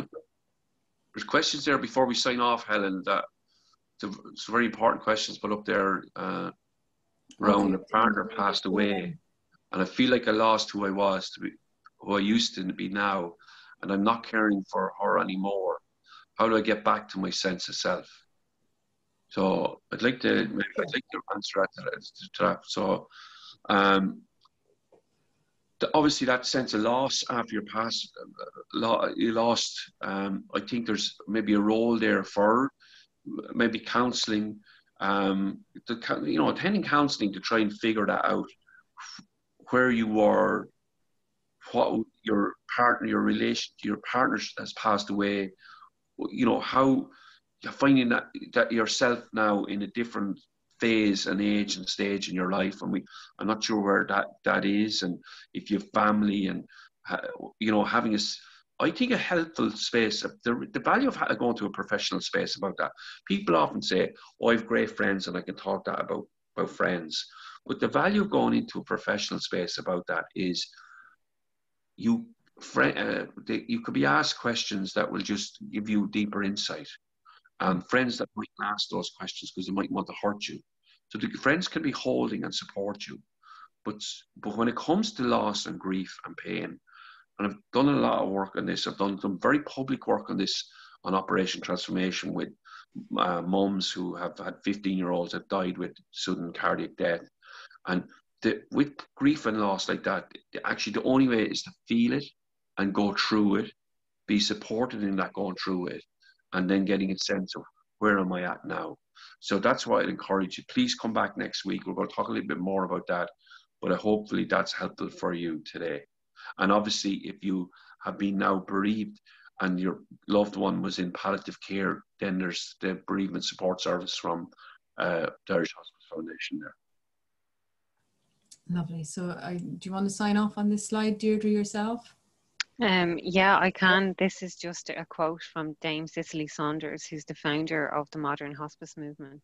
There's questions there before we sign off, Helen, that it's very important questions put up there uh, around okay. a partner passed away, and I feel like I lost who I was to be, who I used to be now, and I'm not caring for her anymore. How do I get back to my sense of self? So I'd like to maybe I'd like to answer that to that. So um, the, obviously that sense of loss after your past, uh, you lost. Um, I think there's maybe a role there for maybe counselling, um, the, you know, attending counselling to try and figure that out, where you were, what your partner, your relation to your partner has passed away, you know, how you're finding that, that yourself now in a different phase and age and stage in your life and we i'm not sure where that that is and if you have family and you know having a I think a helpful space, the, the value of going to a professional space about that. People often say, oh, I have great friends and I can talk that about, about friends. But the value of going into a professional space about that is you, uh, they, you could be asked questions that will just give you deeper insight. And friends that might ask those questions because they might want to hurt you. So the friends can be holding and support you. But, but when it comes to loss and grief and pain, and I've done a lot of work on this. I've done some very public work on this on Operation Transformation with uh, mums who have had 15 year olds that died with sudden cardiac death. And the, with grief and loss like that, actually, the only way is to feel it and go through it, be supported in that going through it, and then getting a sense of where am I at now. So that's why I'd encourage you. Please come back next week. We're going to talk a little bit more about that, but hopefully that's helpful for you today. And obviously, if you have been now bereaved and your loved one was in palliative care, then there's the bereavement support service from uh, the Irish Hospice Foundation there. Lovely. So, I, do you want to sign off on this slide, Deirdre, yourself? Um, yeah, I can. This is just a quote from Dame Cicely Saunders, who's the founder of the modern hospice movement.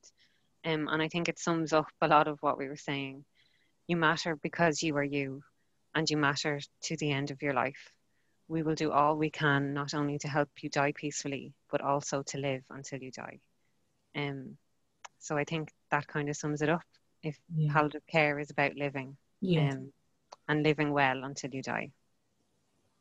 Um, and I think it sums up a lot of what we were saying. You matter because you are you, and you matter to the end of your life. We will do all we can, not only to help you die peacefully, but also to live until you die. Um, so I think that kind of sums it up. If yeah. palliative care is about living, yeah. um, and living well until you die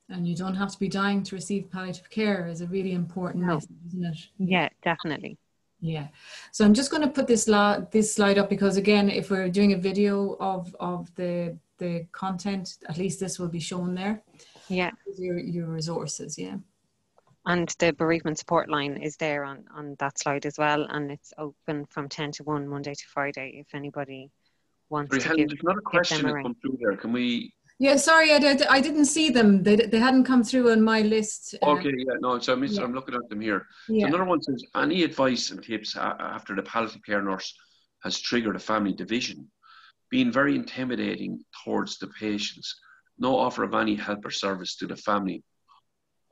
and you don't have to be dying to receive palliative care is a really important no. message, isn't it? Yeah, definitely. Yeah. So I'm just going to put this la- this slide up because again, if we're doing a video of of the the content, at least this will be shown there. Yeah. Your your resources, yeah. And the bereavement support line is there on on that slide as well, and it's open from ten to one Monday to Friday. If anybody wants Sorry, to Helen, give, there's another question that come through there. Can we yeah, sorry, I, did, I didn't see them. They, they hadn't come through on my list. Uh, okay, yeah, no, so I'm, yeah. I'm looking at them here. Yeah. So another one says, any advice and tips after the palliative care nurse has triggered a family division? Being very intimidating towards the patients, no offer of any help or service to the family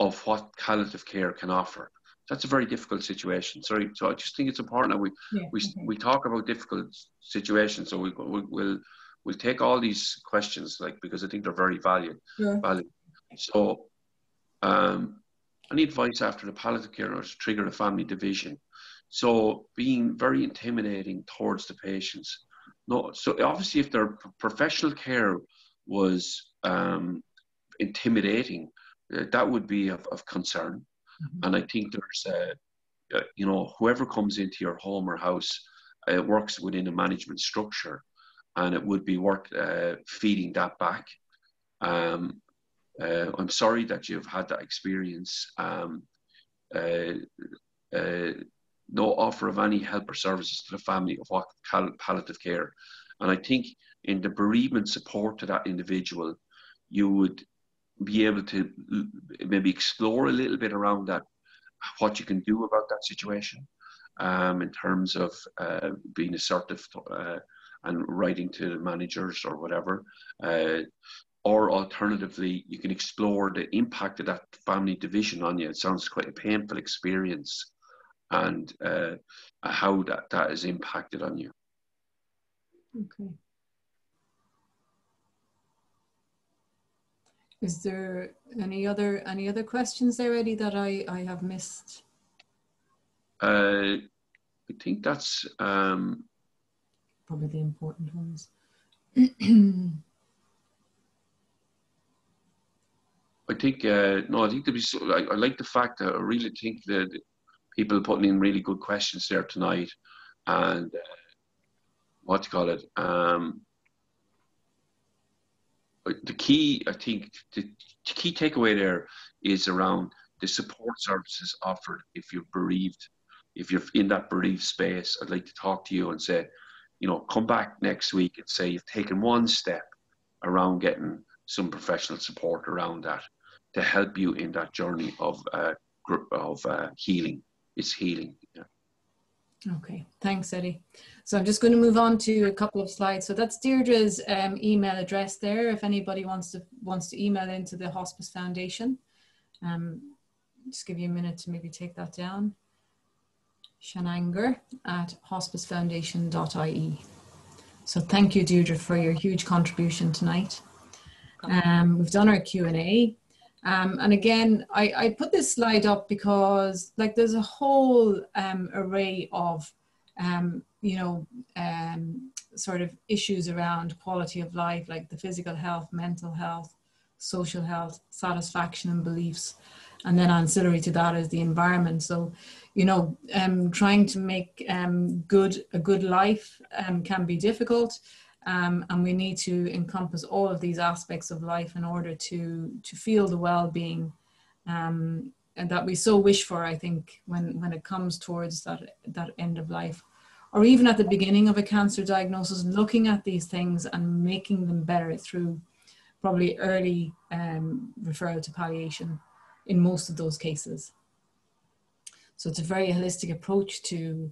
of what palliative care can offer. That's a very difficult situation. Sorry, so I just think it's important that we yeah, we, okay. we talk about difficult situations. So we, we will we'll take all these questions, like because I think they're very valued. Yeah. Valued. So, um, any advice after the palliative care nurse trigger a family division? So, being very intimidating towards the patients. No, so obviously, if their professional care was um, intimidating, uh, that would be of, of concern. Mm-hmm. And I think there's, uh, uh, you know, whoever comes into your home or house, uh, works within a management structure and it would be worth uh, feeding that back. Um, uh, I'm sorry that you've had that experience. Um, uh, uh no offer of any help or services to the family of what palliative care. And I think in the bereavement support to that individual, you would be able to maybe explore a little bit around that, what you can do about that situation um, in terms of uh, being assertive uh, and writing to the managers or whatever. Uh, or alternatively, you can explore the impact of that family division on you. It sounds quite a painful experience and uh, how that, that has impacted on you. Okay. Is there any other any other questions there, Eddie, that I, I have missed? Uh, I think that's um, probably the important ones. I think uh, no, I think there be. So, I, I, like the fact that I really think that people are putting in really good questions there tonight, and uh, what do you call it? Um, the key, I think, the key takeaway there is around the support services offered if you're bereaved, if you're in that bereaved space. I'd like to talk to you and say, you know, come back next week and say you've taken one step around getting some professional support around that to help you in that journey of uh, of uh, healing. It's healing. Yeah. Okay, thanks, Eddie. So I'm just going to move on to a couple of slides. So that's Deirdre's um, email address there. If anybody wants to wants to email into the Hospice Foundation, um, just give you a minute to maybe take that down. Shanagher at hospicefoundation.ie. So thank you, Deirdre, for your huge contribution tonight. Um, we've done our Q&A. Um, and again, I, I, put this slide up because like there's a whole um, array of, um, you know, um, sort of issues around quality of life, like the physical health, mental health, social health, satisfaction and beliefs. And then ancillary to that is the environment. So you know, um, trying to make um, good a good life um, can be difficult, um, and we need to encompass all of these aspects of life in order to to feel the well-being um, that we so wish for, I think, when, when it comes towards that, that end of life. Or even at the beginning of a cancer diagnosis, looking at these things and making them better through probably early um, referral to palliation in most of those cases. So it's a very holistic approach to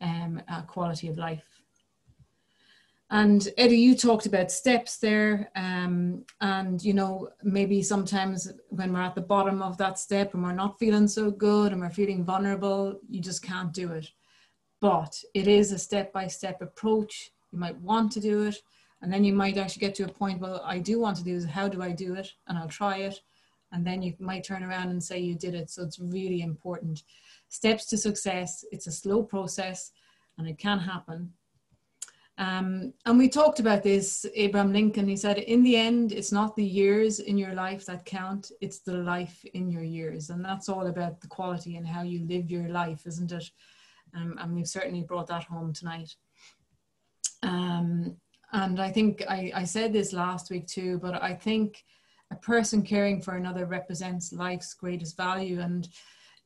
um, quality of life. And Eddie, you talked about steps there, um, and you know maybe sometimes when we're at the bottom of that step and we're not feeling so good and we're feeling vulnerable, you just can't do it. But it is a step-by-step approach. You might want to do it, and then you might actually get to a point. Well, I do want to do this. How do I do it? And I'll try it, and then you might turn around and say you did it. So it's really important. Steps to success. It's a slow process, and it can happen um, and we talked about this, Abraham Lincoln. He said, in the end, it's not the years in your life that count, it's the life in your years. And that's all about the quality and how you live your life, isn't it? Um, and we've certainly brought that home tonight. Um, and I think I, I said this last week too, but I think a person caring for another represents life's greatest value. And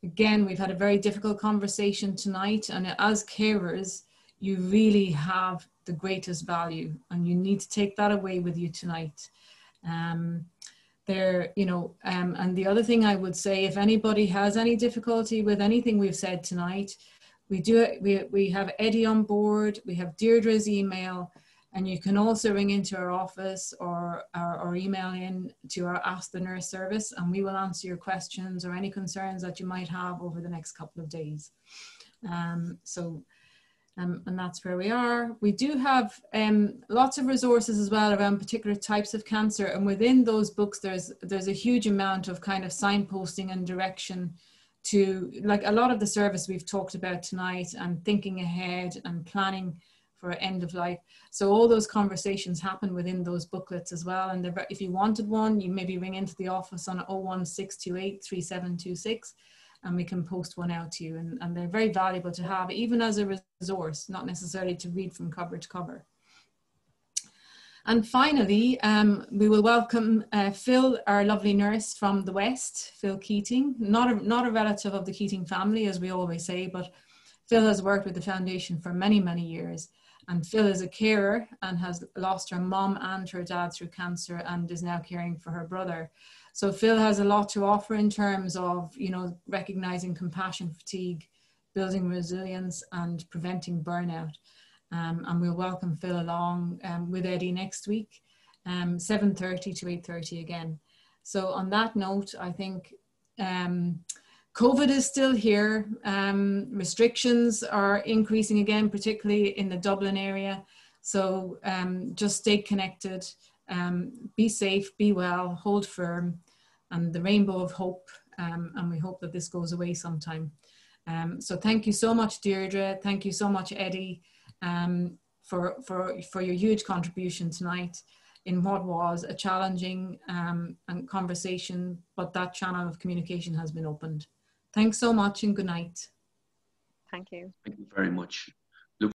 again, we've had a very difficult conversation tonight. And as carers, you really have the greatest value and you need to take that away with you tonight um, there you know um, and the other thing i would say if anybody has any difficulty with anything we've said tonight we do we, we have eddie on board we have deirdre's email and you can also ring into our office or, or, or email in to our ask the nurse service and we will answer your questions or any concerns that you might have over the next couple of days um, so um, and that's where we are. We do have um, lots of resources as well around particular types of cancer, and within those books, there's there's a huge amount of kind of signposting and direction to like a lot of the service we've talked about tonight, and thinking ahead and planning for end of life. So all those conversations happen within those booklets as well. And if you wanted one, you maybe ring into the office on 01628 3726 and we can post one out to you. And, and they're very valuable to have, even as a resource, not necessarily to read from cover to cover. And finally, um, we will welcome uh, Phil, our lovely nurse from the West, Phil Keating, not a, not a relative of the Keating family, as we always say, but Phil has worked with the foundation for many, many years. And Phil is a carer and has lost her mom and her dad through cancer and is now caring for her brother. So Phil has a lot to offer in terms of, you know, recognizing compassion fatigue, building resilience and preventing burnout. Um, and we'll welcome Phil along um, with Eddie next week, um, 7.30 to 8.30 again. So on that note, I think um, COVID is still here. Um, restrictions are increasing again, particularly in the Dublin area. So um, just stay connected um, be safe, be well, hold firm, and the rainbow of hope. Um, and we hope that this goes away sometime. Um, so thank you so much, Deirdre. Thank you so much, Eddie, um, for, for, for your huge contribution tonight in what was a challenging um, conversation, but that channel of communication has been opened. Thanks so much and good night. Thank you. Thank you very much.